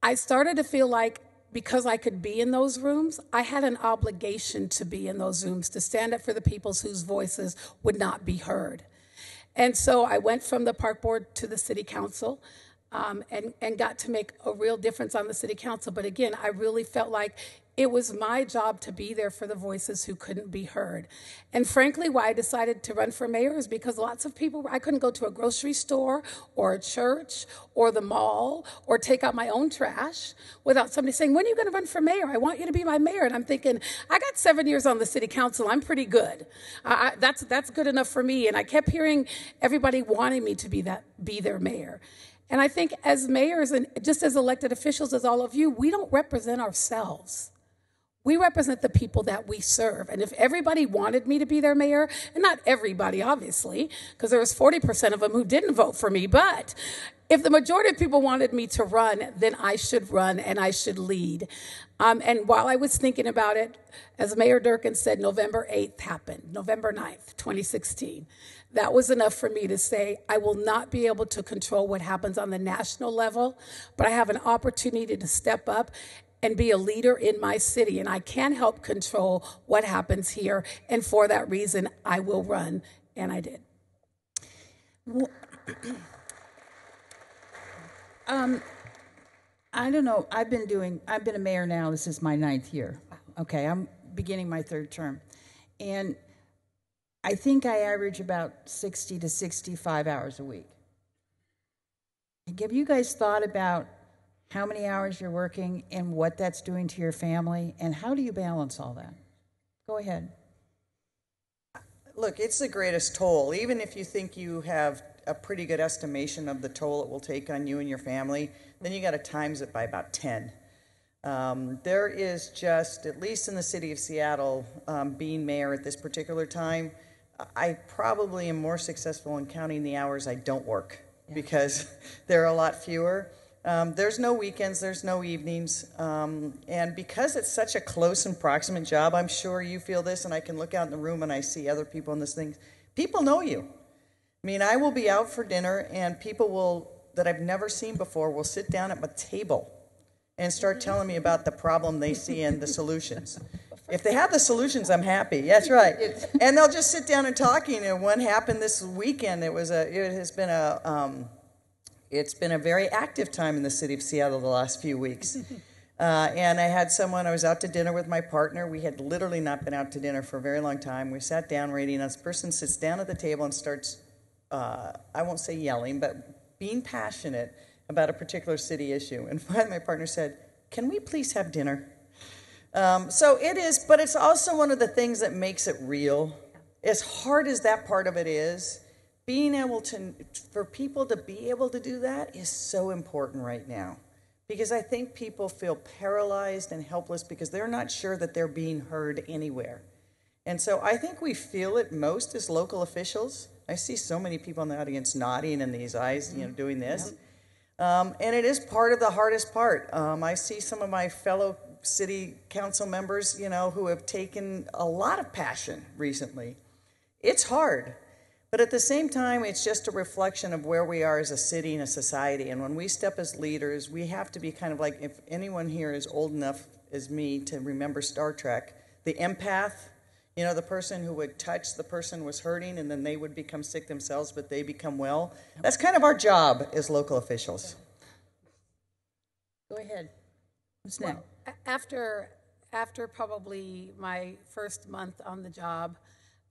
I started to feel like because I could be in those rooms, I had an obligation to be in those rooms, to stand up for the peoples whose voices would not be heard. And so I went from the park board to the city council um, and, and got to make a real difference on the city council. But again, I really felt like it was my job to be there for the voices who couldn't be heard. And frankly, why I decided to run for mayor is because lots of people, I couldn't go to a grocery store or a church or the mall or take out my own trash without somebody saying, When are you going to run for mayor? I want you to be my mayor. And I'm thinking, I got seven years on the city council. I'm pretty good. I, I, that's, that's good enough for me. And I kept hearing everybody wanting me to be, that, be their mayor. And I think as mayors and just as elected officials, as all of you, we don't represent ourselves. We represent the people that we serve. And if everybody wanted me to be their mayor, and not everybody, obviously, because there was 40% of them who didn't vote for me, but if the majority of people wanted me to run, then I should run and I should lead. Um, and while I was thinking about it, as Mayor Durkan said, November 8th happened, November 9th, 2016. That was enough for me to say, I will not be able to control what happens on the national level, but I have an opportunity to step up and be a leader in my city. And I can help control what happens here. And for that reason, I will run. And I did. Um, I don't know. I've been doing, I've been a mayor now. This is my ninth year. Okay, I'm beginning my third term. And I think I average about 60 to 65 hours a week. Have you guys thought about how many hours you're working and what that's doing to your family? And how do you balance all that? Go ahead. Look, it's the greatest toll. Even if you think you have a pretty good estimation of the toll it will take on you and your family, then you got to times it by about 10. Um, there is just, at least in the city of Seattle, um, being mayor at this particular time, I probably am more successful in counting the hours I don't work yeah. because there are a lot fewer. Um, there's no weekends, there's no evenings. Um, and because it's such a close and proximate job, I'm sure you feel this, and I can look out in the room and I see other people in this thing. People know you. I mean, I will be out for dinner, and people will, that I've never seen before, will sit down at my table and start telling me about the problem they see and the solutions. If they have the solutions, I'm happy. That's right. And they'll just sit down and talking. And one happened this weekend. It was a. It has been a. Um, it's been a very active time in the city of Seattle the last few weeks. Uh, and I had someone, I was out to dinner with my partner. We had literally not been out to dinner for a very long time. We sat down reading, and this person sits down at the table and starts, uh, I won't say yelling, but being passionate about a particular city issue. And finally, my partner said, Can we please have dinner? Um, so it is, but it's also one of the things that makes it real. As hard as that part of it is, being able to, for people to be able to do that is so important right now. Because I think people feel paralyzed and helpless because they're not sure that they're being heard anywhere. And so I think we feel it most as local officials. I see so many people in the audience nodding and these eyes, you know, doing this. Um, and it is part of the hardest part. Um, I see some of my fellow city council members, you know, who have taken a lot of passion recently. It's hard. But at the same time, it's just a reflection of where we are as a city and a society. And when we step as leaders, we have to be kind of like if anyone here is old enough as me to remember Star Trek, the empath, you know, the person who would touch the person was hurting and then they would become sick themselves, but they become well. That's kind of our job as local officials. Go ahead. Who's next? Well, after, after probably my first month on the job,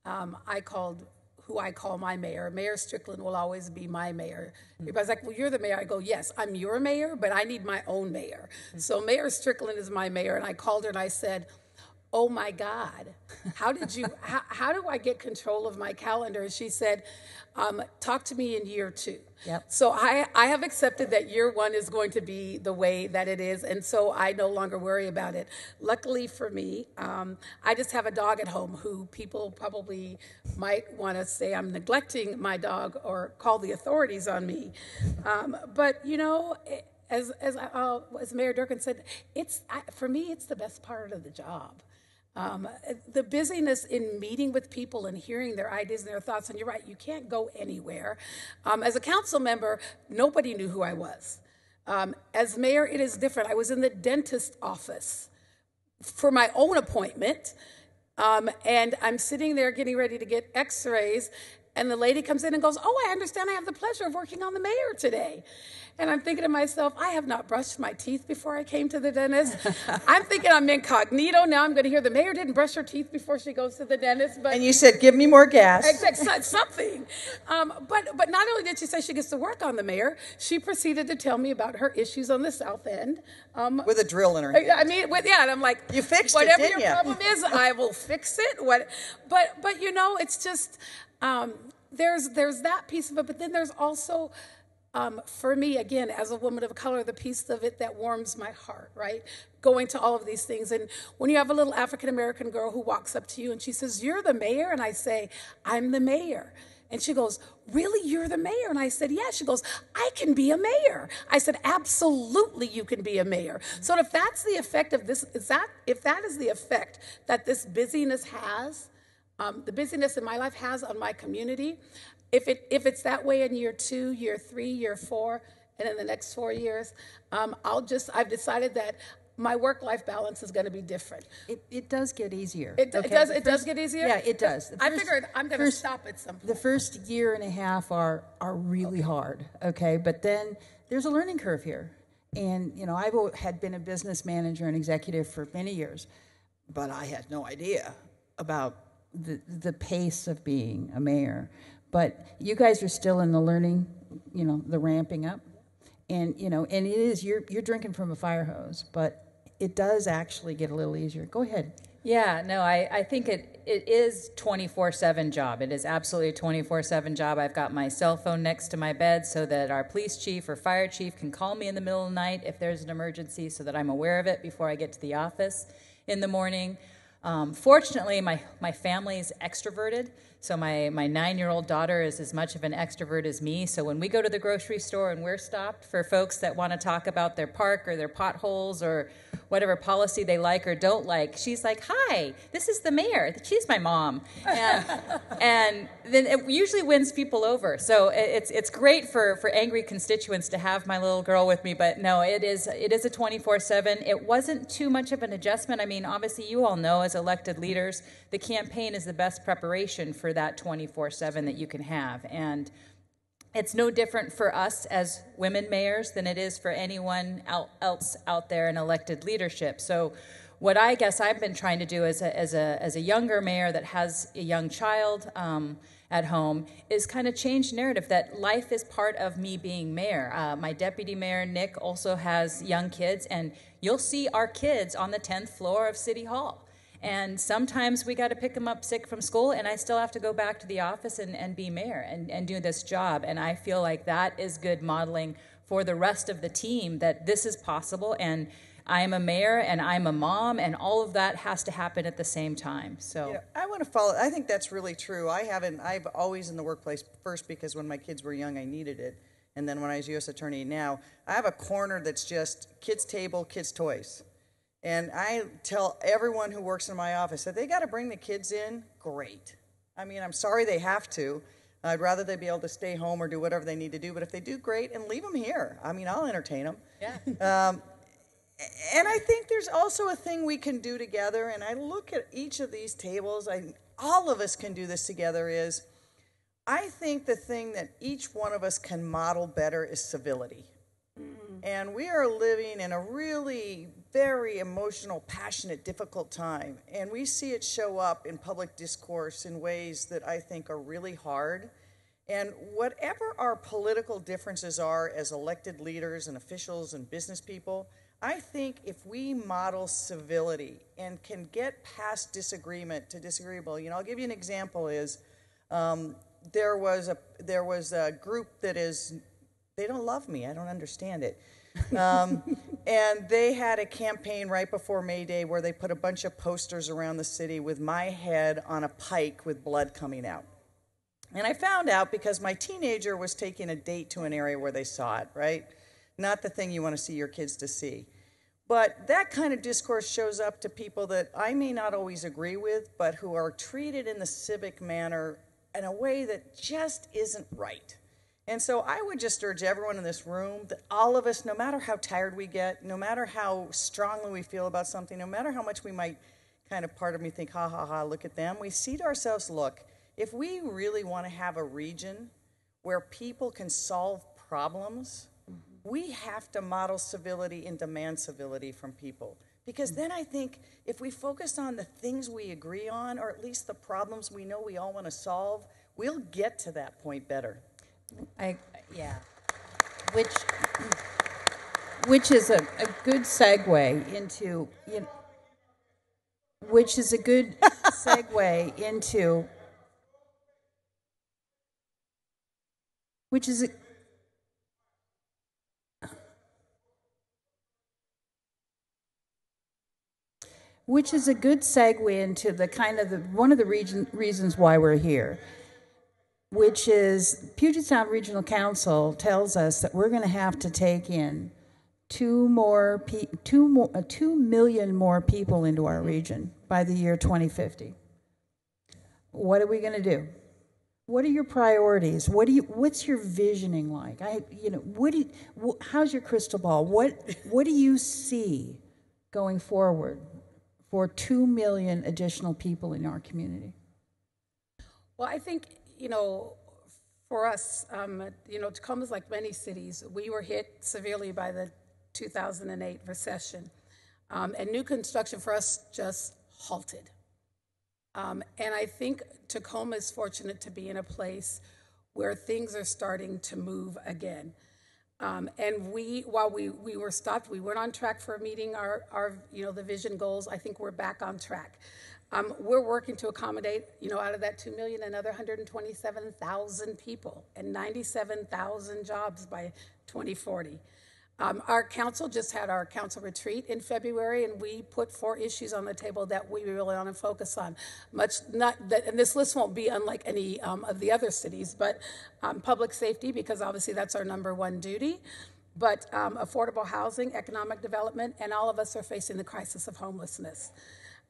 um, I called who I call my mayor. Mayor Strickland will always be my mayor. Everybody's like, well, you're the mayor. I go, yes, I'm your mayor, but I need my own mayor. Mm-hmm. So Mayor Strickland is my mayor. And I called her and I said, oh my God, how did you, how, how do I get control of my calendar? And she said, um, talk to me in year two. Yep. So I, I have accepted that year one is going to be the way that it is, and so I no longer worry about it. Luckily for me, um, I just have a dog at home who people probably might want to say I'm neglecting my dog or call the authorities on me. Um, but you know, as as uh, as Mayor Durkan said, it's I, for me it's the best part of the job. Um, the busyness in meeting with people and hearing their ideas and their thoughts, and you're right, you can't go anywhere. Um, as a council member, nobody knew who I was. Um, as mayor, it is different. I was in the dentist office for my own appointment, um, and I'm sitting there getting ready to get x rays, and the lady comes in and goes, Oh, I understand I have the pleasure of working on the mayor today. And I'm thinking to myself, I have not brushed my teeth before I came to the dentist. I'm thinking I'm incognito. Now I'm going to hear the mayor didn't brush her teeth before she goes to the dentist. But And you said, give me more gas. Exactly, something. Um, but but not only did she say she gets to work on the mayor, she proceeded to tell me about her issues on the south end. Um, With a drill in her I, hand. I mean, with, yeah, and I'm like, You fixed it, whatever didn't your ya? problem is, I will fix it. What, but but you know, it's just um, there's there's that piece of it, but then there's also. Um, for me, again, as a woman of color, the piece of it that warms my heart, right? Going to all of these things. And when you have a little African American girl who walks up to you and she says, You're the mayor? And I say, I'm the mayor. And she goes, Really? You're the mayor? And I said, Yeah. She goes, I can be a mayor. I said, Absolutely, you can be a mayor. So if that's the effect of this, is that if that is the effect that this busyness has, um, the busyness in my life has on my community, if it if it's that way in year two, year three, year four, and in the next four years, um, I'll just I've decided that my work life balance is going to be different. It, it does get easier. It, it does. It does get easier. Yeah, it does. The I first- figured I'm going to stop at some point. The first year and a half are are really hard, okay? But then there's a learning curve here. And you know, I've had been a business manager and executive for many years, but I had no idea about the the pace of being a mayor. But you guys are still in the learning, you know, the ramping up. And you know, and it is you're you're drinking from a fire hose, but it does actually get a little easier. Go ahead. Yeah, no, I, I think it, it is 24 7 job. It is absolutely a 24 7 job. I've got my cell phone next to my bed so that our police chief or fire chief can call me in the middle of the night if there's an emergency so that I'm aware of it before I get to the office in the morning. Um, fortunately, my, my family is extroverted. So my, my nine year old daughter is as much of an extrovert as me. So when we go to the grocery store and we're stopped for folks that want to talk about their park or their potholes or whatever policy they like or don't like, she's like, "Hi, this is the mayor. She's my mom," and, and then it usually wins people over. So it's it's great for for angry constituents to have my little girl with me. But no, it is it is a twenty four seven. It wasn't too much of an adjustment. I mean, obviously, you all know as elected leaders, the campaign is the best preparation for that twenty four seven that you can have, and it's no different for us as women mayors than it is for anyone else out there in elected leadership. So, what I guess I've been trying to do as a, as a, as a younger mayor that has a young child um, at home is kind of change narrative that life is part of me being mayor. Uh, my deputy mayor, Nick, also has young kids, and you'll see our kids on the 10th floor of City Hall. And sometimes we got to pick them up sick from school, and I still have to go back to the office and, and be mayor and, and do this job. And I feel like that is good modeling for the rest of the team that this is possible. And I'm a mayor and I'm a mom, and all of that has to happen at the same time. So. Yeah, I want to follow. I think that's really true. I haven't. I've always in the workplace first because when my kids were young, I needed it, and then when I was U.S. attorney, now I have a corner that's just kids' table, kids' toys, and I tell everyone who works in my office that they got to bring the kids in. Great. I mean, I'm sorry they have to. I'd rather they be able to stay home or do whatever they need to do. But if they do, great, and leave them here. I mean, I'll entertain them. Yeah. Um, and I think there's also a thing we can do together. And I look at each of these tables, I, all of us can do this together. Is I think the thing that each one of us can model better is civility. And we are living in a really very emotional, passionate, difficult time. And we see it show up in public discourse in ways that I think are really hard. And whatever our political differences are as elected leaders and officials and business people, I think if we model civility and can get past disagreement to disagreeable, you know, I'll give you an example is um, there was a there was a group that is they don't love me. I don't understand it. Um, and they had a campaign right before May Day where they put a bunch of posters around the city with my head on a pike with blood coming out. And I found out because my teenager was taking a date to an area where they saw it, right? Not the thing you want to see your kids to see. But that kind of discourse shows up to people that I may not always agree with, but who are treated in the civic manner in a way that just isn't right. And so I would just urge everyone in this room that all of us, no matter how tired we get, no matter how strongly we feel about something, no matter how much we might kind of part of me think, ha ha ha, look at them, we see to ourselves, look, if we really want to have a region where people can solve problems, mm-hmm. we have to model civility and demand civility from people. Because then I think if we focus on the things we agree on, or at least the problems we know we all want to solve, we'll get to that point better. I, yeah. Which, which is a, a good segue into, you know, which is a good segue into, which is a, which is a good segue into the kind of the one of the region, reasons why we're here which is Puget Sound Regional Council tells us that we're going to have to take in two more pe- two more uh, two million more people into our region by the year 2050. What are we going to do? What are your priorities? What do you what's your visioning like? I you know, what do you, wh- how's your crystal ball? What what do you see going forward for 2 million additional people in our community? Well, I think, you know, for us, um, you know, Tacoma's like many cities. We were hit severely by the 2008 recession. Um, and new construction for us just halted. Um, and I think Tacoma is fortunate to be in a place where things are starting to move again. Um, and we, while we, we were stopped, we weren't on track for meeting our, our, you know, the vision goals. I think we're back on track. Um, we're working to accommodate, you know, out of that 2 million, another 127,000 people and 97,000 jobs by 2040. Um, our council just had our council retreat in February, and we put four issues on the table that we really want to focus on. Much not that, and this list won't be unlike any um, of the other cities, but um, public safety, because obviously that's our number one duty. But um, affordable housing, economic development, and all of us are facing the crisis of homelessness.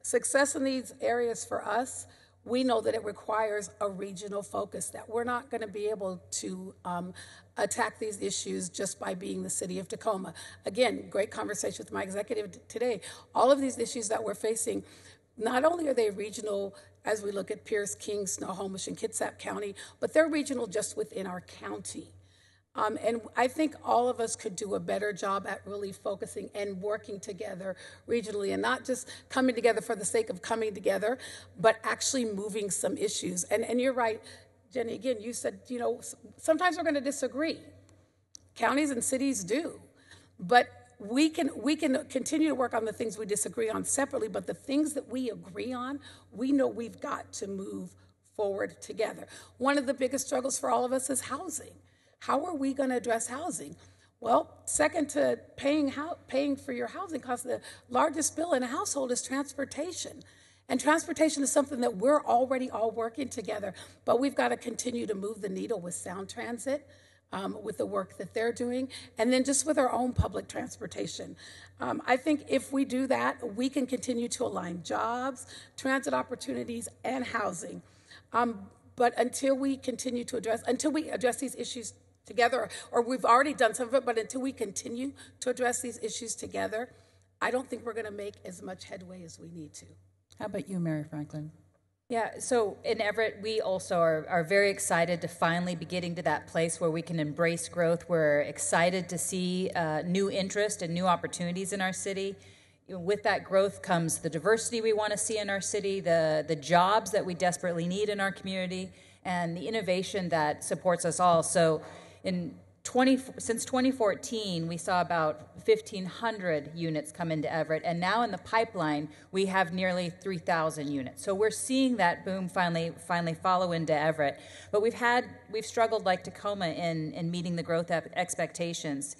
Success in these areas for us we know that it requires a regional focus, that we're not going to be able to um, attack these issues just by being the city of Tacoma. Again, great conversation with my executive today. All of these issues that we're facing, not only are they regional as we look at Pierce, King, Snohomish, and Kitsap County, but they're regional just within our county. Um, and I think all of us could do a better job at really focusing and working together regionally and not just coming together for the sake of coming together, but actually moving some issues. And, and you're right, Jenny, again, you said, you know, sometimes we're going to disagree. Counties and cities do. But we can we can continue to work on the things we disagree on separately, but the things that we agree on, we know we've got to move forward together. One of the biggest struggles for all of us is housing. How are we going to address housing? Well, second to paying, how, paying for your housing costs, the largest bill in a household is transportation. And transportation is something that we're already all working together, but we've got to continue to move the needle with Sound Transit. Um, with the work that they're doing, and then just with our own public transportation. Um, I think if we do that, we can continue to align jobs, transit opportunities, and housing. Um, but until we continue to address, until we address these issues together, or we've already done some of it, but until we continue to address these issues together, I don't think we're going to make as much headway as we need to. How about you, Mary Franklin? Yeah, so in Everett, we also are, are very excited to finally be getting to that place where we can embrace growth. We're excited to see uh, new interest and new opportunities in our city. With that growth comes the diversity we want to see in our city, the, the jobs that we desperately need in our community, and the innovation that supports us all. So in 20, since 2014, we saw about 1,500 units come into Everett, and now in the pipeline, we have nearly 3,000 units. So we're seeing that boom finally finally follow into Everett. But we've had we've struggled like Tacoma in in meeting the growth expectations.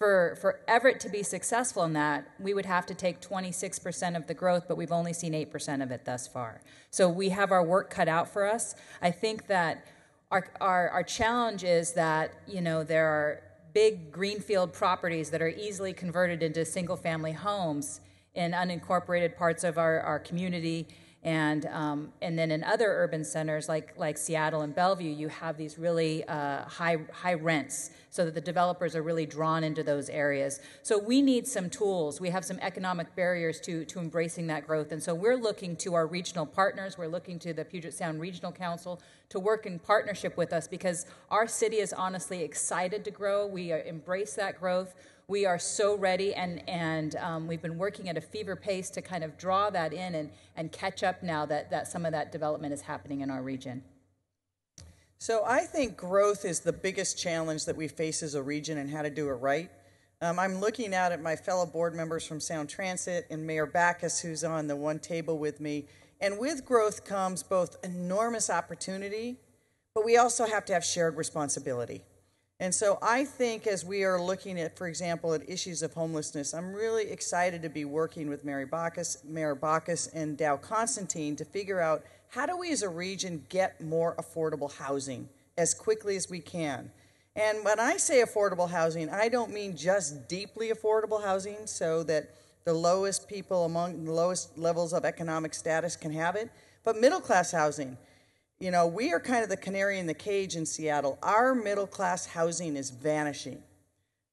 For, for Everett to be successful in that, we would have to take 26% of the growth, but we've only seen 8% of it thus far. So we have our work cut out for us. I think that our, our, our challenge is that, you know, there are big greenfield properties that are easily converted into single family homes in unincorporated parts of our, our community. And, um, and then in other urban centers like, like Seattle and Bellevue, you have these really uh, high, high rents so that the developers are really drawn into those areas. So we need some tools. We have some economic barriers to, to embracing that growth. And so we're looking to our regional partners, we're looking to the Puget Sound Regional Council to work in partnership with us because our city is honestly excited to grow. We uh, embrace that growth. We are so ready, and, and um, we've been working at a fever pace to kind of draw that in and, and catch up now that, that some of that development is happening in our region. So I think growth is the biggest challenge that we face as a region and how to do it right. Um, I'm looking out at my fellow board members from Sound Transit and Mayor Backus, who's on the one table with me. And with growth comes both enormous opportunity, but we also have to have shared responsibility. And so I think as we are looking at, for example, at issues of homelessness, I'm really excited to be working with Mary Backus, Mayor Backus and Dow Constantine to figure out how do we as a region get more affordable housing as quickly as we can. And when I say affordable housing, I don't mean just deeply affordable housing so that the lowest people among the lowest levels of economic status can have it, but middle class housing you know, we are kind of the canary in the cage in Seattle. Our middle class housing is vanishing.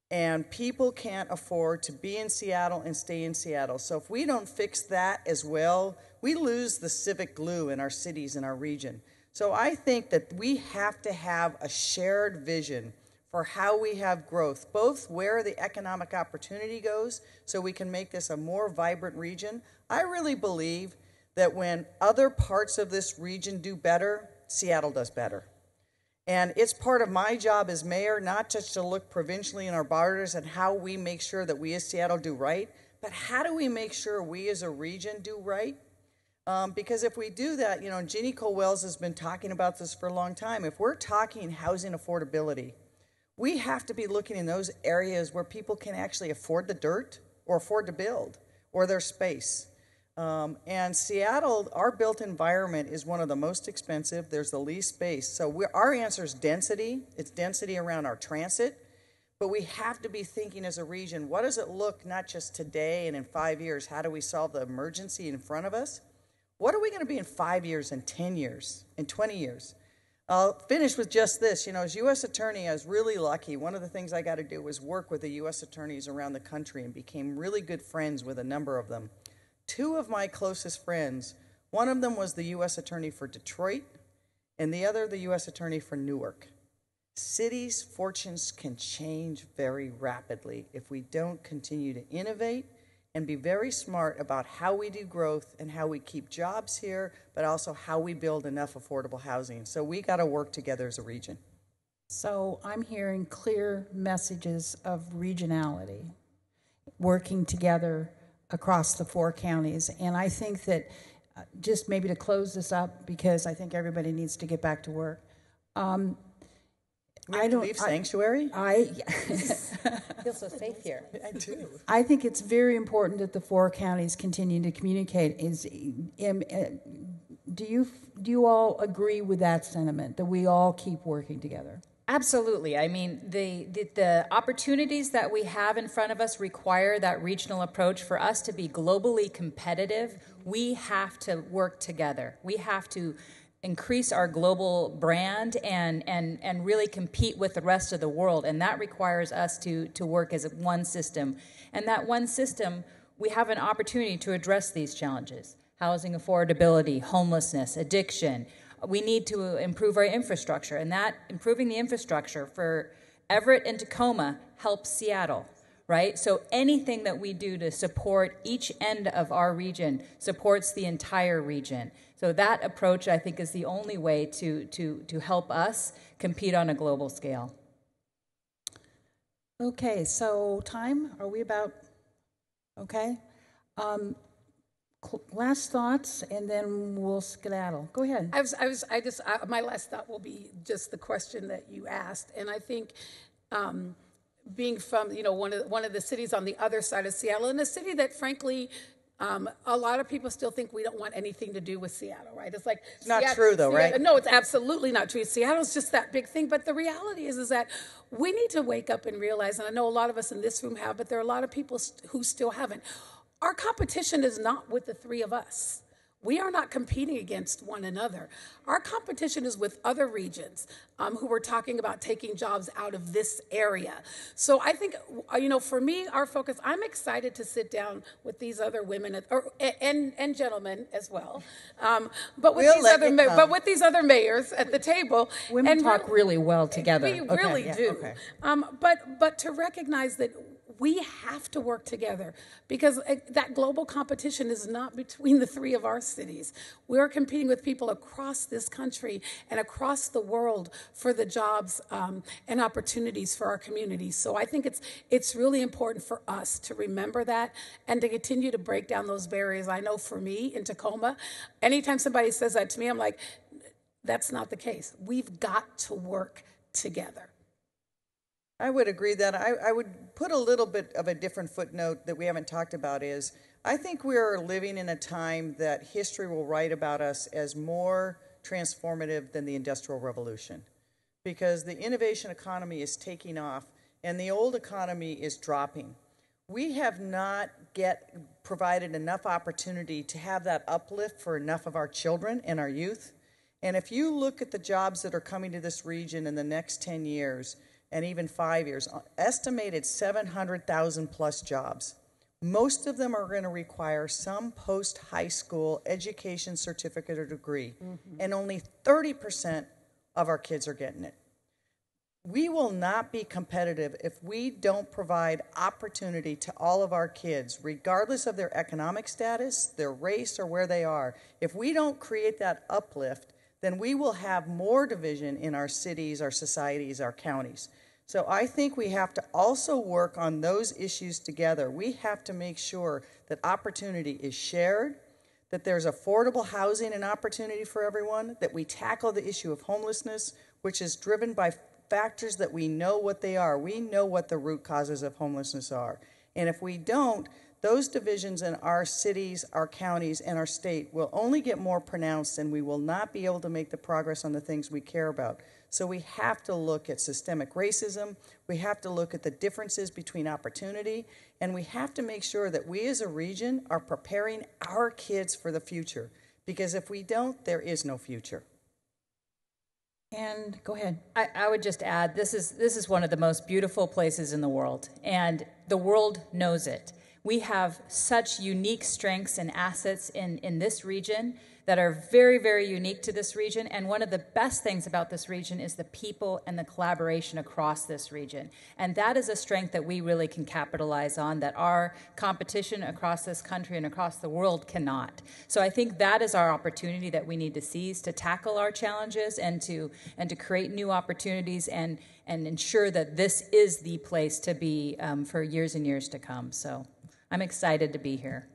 And people can't afford to be in Seattle and stay in Seattle. So if we don't fix that as well, we lose the civic glue in our cities and our region. So I think that we have to have a shared vision for how we have growth, both where the economic opportunity goes, so we can make this a more vibrant region. I really believe that when other parts of this region do better, Seattle does better. And it's part of my job as mayor not just to look provincially in our borders and how we make sure that we as Seattle do right, but how do we make sure we as a region do right? Um, because if we do that, you know, Jeanne Kohl-Welles has been talking about this for a long time. If we're talking housing affordability, we have to be looking in those areas where people can actually afford the dirt or afford to build or their space. Um, and Seattle, our built environment is one of the most expensive. There's the least space. So our answer is density. It's density around our transit. But we have to be thinking as a region what does it look not just today and in five years? How do we solve the emergency in front of us? What are we going to be in five years, in 10 years, in 20 years? I'll finish with just this. You know, as U.S. Attorney, I was really lucky. One of the things I got to do was work with the U.S. attorneys around the country and became really good friends with a number of them two of my closest friends, one of them was the U.S. Attorney for Detroit, and the other the U.S. Attorney for Newark. Cities' fortunes can change very rapidly if we don't continue to innovate and be very smart about how we do growth and how we keep jobs here, but also how we build enough affordable housing. So we got to work together as a region. So I'm hearing clear messages of regionality, working together across the four counties. And I think that uh, just maybe to close this up, because I think everybody needs to get back to work. Um, I don't leave sanctuary. I, I feel so safe here. I do. I think it's very important that the four counties continue to communicate. Is um, uh, do you do you all agree with that sentiment that we all keep working together? Absolutely. I mean, the, the, the, opportunities that we have in front of us require that regional approach. For us to be globally competitive, we have to work together. We have to increase our global brand and, and, and really compete with the rest of the world. And that requires us to, to work as one system. And that one system, we have an opportunity to address these challenges housing affordability, homelessness, addiction we need to improve our infrastructure, and that improving the infrastructure for Everett and Tacoma helps Seattle, right? So anything that we do to support each end of our region supports the entire region. So that approach, I think, is the only way to, to, to help us compete on a global scale. Okay, so time, are we about okay? Um, last thoughts, and then we'll skedaddle. Go ahead. I was, I was, I just, I, my last thought will be just the question that you asked, and I think. Um, being from you know one of one of the cities on the other side of Seattle, in a city that frankly um, a lot of people still think we don't want anything to do with Seattle, right? It's like it's not true, though, Seattle, right? No, it's absolutely not true. Seattle's just that big thing. But the reality is, is that we need to wake up and realize, and I know a lot of us in this room have, but there are a lot of people who still haven't. Our competition is not with the three of us. We are not competing against one another. Our competition is with other regions um, who are talking about taking jobs out of this area. So I think, uh, you know, for me, our focus, I'm excited to sit down with these other women at- or, and, and gentlemen as well. Um, but, with We'll these other ma- but with these other mayors at the table. Women and talk really well together. We Okay, really yeah, do. okay. Um, but, but to recognize that we have to work together because uh, that global competition is not between the three of our cities. We are competing with people across this country and across the world for the jobs um, and opportunities for our communities. So I think it's it's really important for us to remember that and to continue to break down those barriers. I know for me in Tacoma, anytime somebody says that to me, I'm like, that's not the case. We've got to work together. I would agree that I, I would put a little bit of a different footnote that we haven't talked about is I think we are living in a time that history will write about us as more transformative than the Industrial Revolution because the innovation economy is taking off and the old economy is dropping. We have not get provided enough opportunity to have that uplift for enough of our children and our youth. And if you look at the jobs that are coming to this region in the next 10 years and even five years, uh, estimated 700,000 plus jobs. Most of them are going to require some post high school education certificate or degree, and only 30% of our kids are getting it. We will not be competitive if we don't provide opportunity to all of our kids, regardless of their economic status, their race, or where they are. If we don't create that uplift, then we will have more division in our cities, our societies, our counties. So I think we have to also work on those issues together. We have to make sure that opportunity is shared, that there's affordable housing and opportunity for everyone, that we tackle the issue of homelessness, which is driven by factors that we know what they are. We know what the root causes of homelessness are. And if we don't, those divisions in our cities, our counties, and our state will only get more pronounced, and we will not be able to make the progress on the things we care about. So we have to look at systemic racism, we have to look at the differences between opportunity, and we have to make sure that we as a region are preparing our kids for the future. Because if we don't, there is no future. And go ahead. I, I would just add this is this is one of the most beautiful places in the world, and the world knows it. We have such unique strengths and assets in, in this region that are very, very unique to this region. And one of the best things about this region is the people and the collaboration across this region. And that is a strength that we really can capitalize on that our competition across this country and across the world cannot. So I think that is our opportunity that we need to seize to tackle our challenges and to and to create new opportunities and and ensure that this is the place to be um, for years and years to come. So I'm excited to be here.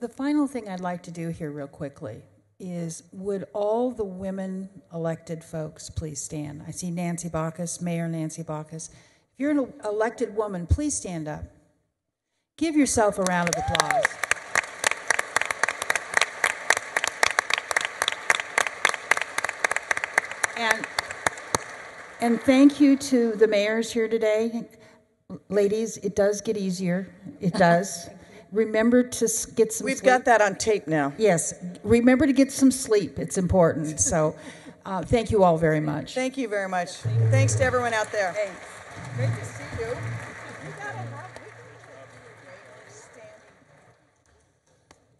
The final thing I'd like to do here, real quickly, is would all the women elected folks please stand? I see Nancy Backus, Mayor Nancy Backus. If you're an elected woman, please stand up. Give yourself a round of applause. And, and thank you to the mayors here today. Ladies, it does get easier. It does. remember to get some sleep. We've sleep. got that on tape now. Yes. Remember to get some sleep. It's important. So uh, thank you all very much. Thank you very much. Thanks to everyone out there. Great to see you.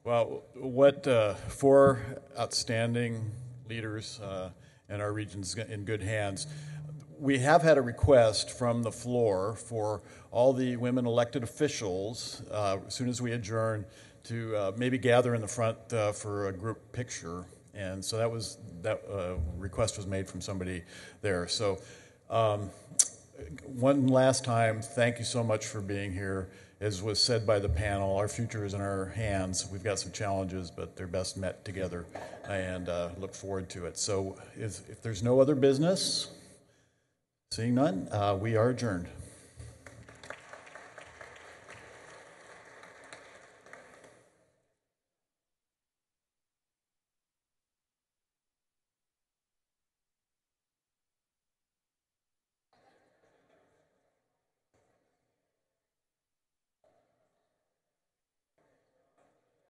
Well, what uh, four outstanding leaders uh, in our region's in good hands. We have had a request from the floor for all the women elected officials, uh, as soon as we adjourn, to uh, maybe gather in the front uh, for a group picture. And so that was that uh, request was made from somebody there. So um, one last time, thank you so much for being here. As was said by the panel, our future is in our hands. We've got some challenges, but they're best met together, and uh, look forward to it. So, if, if there's no other business, seeing none, uh, we are adjourned.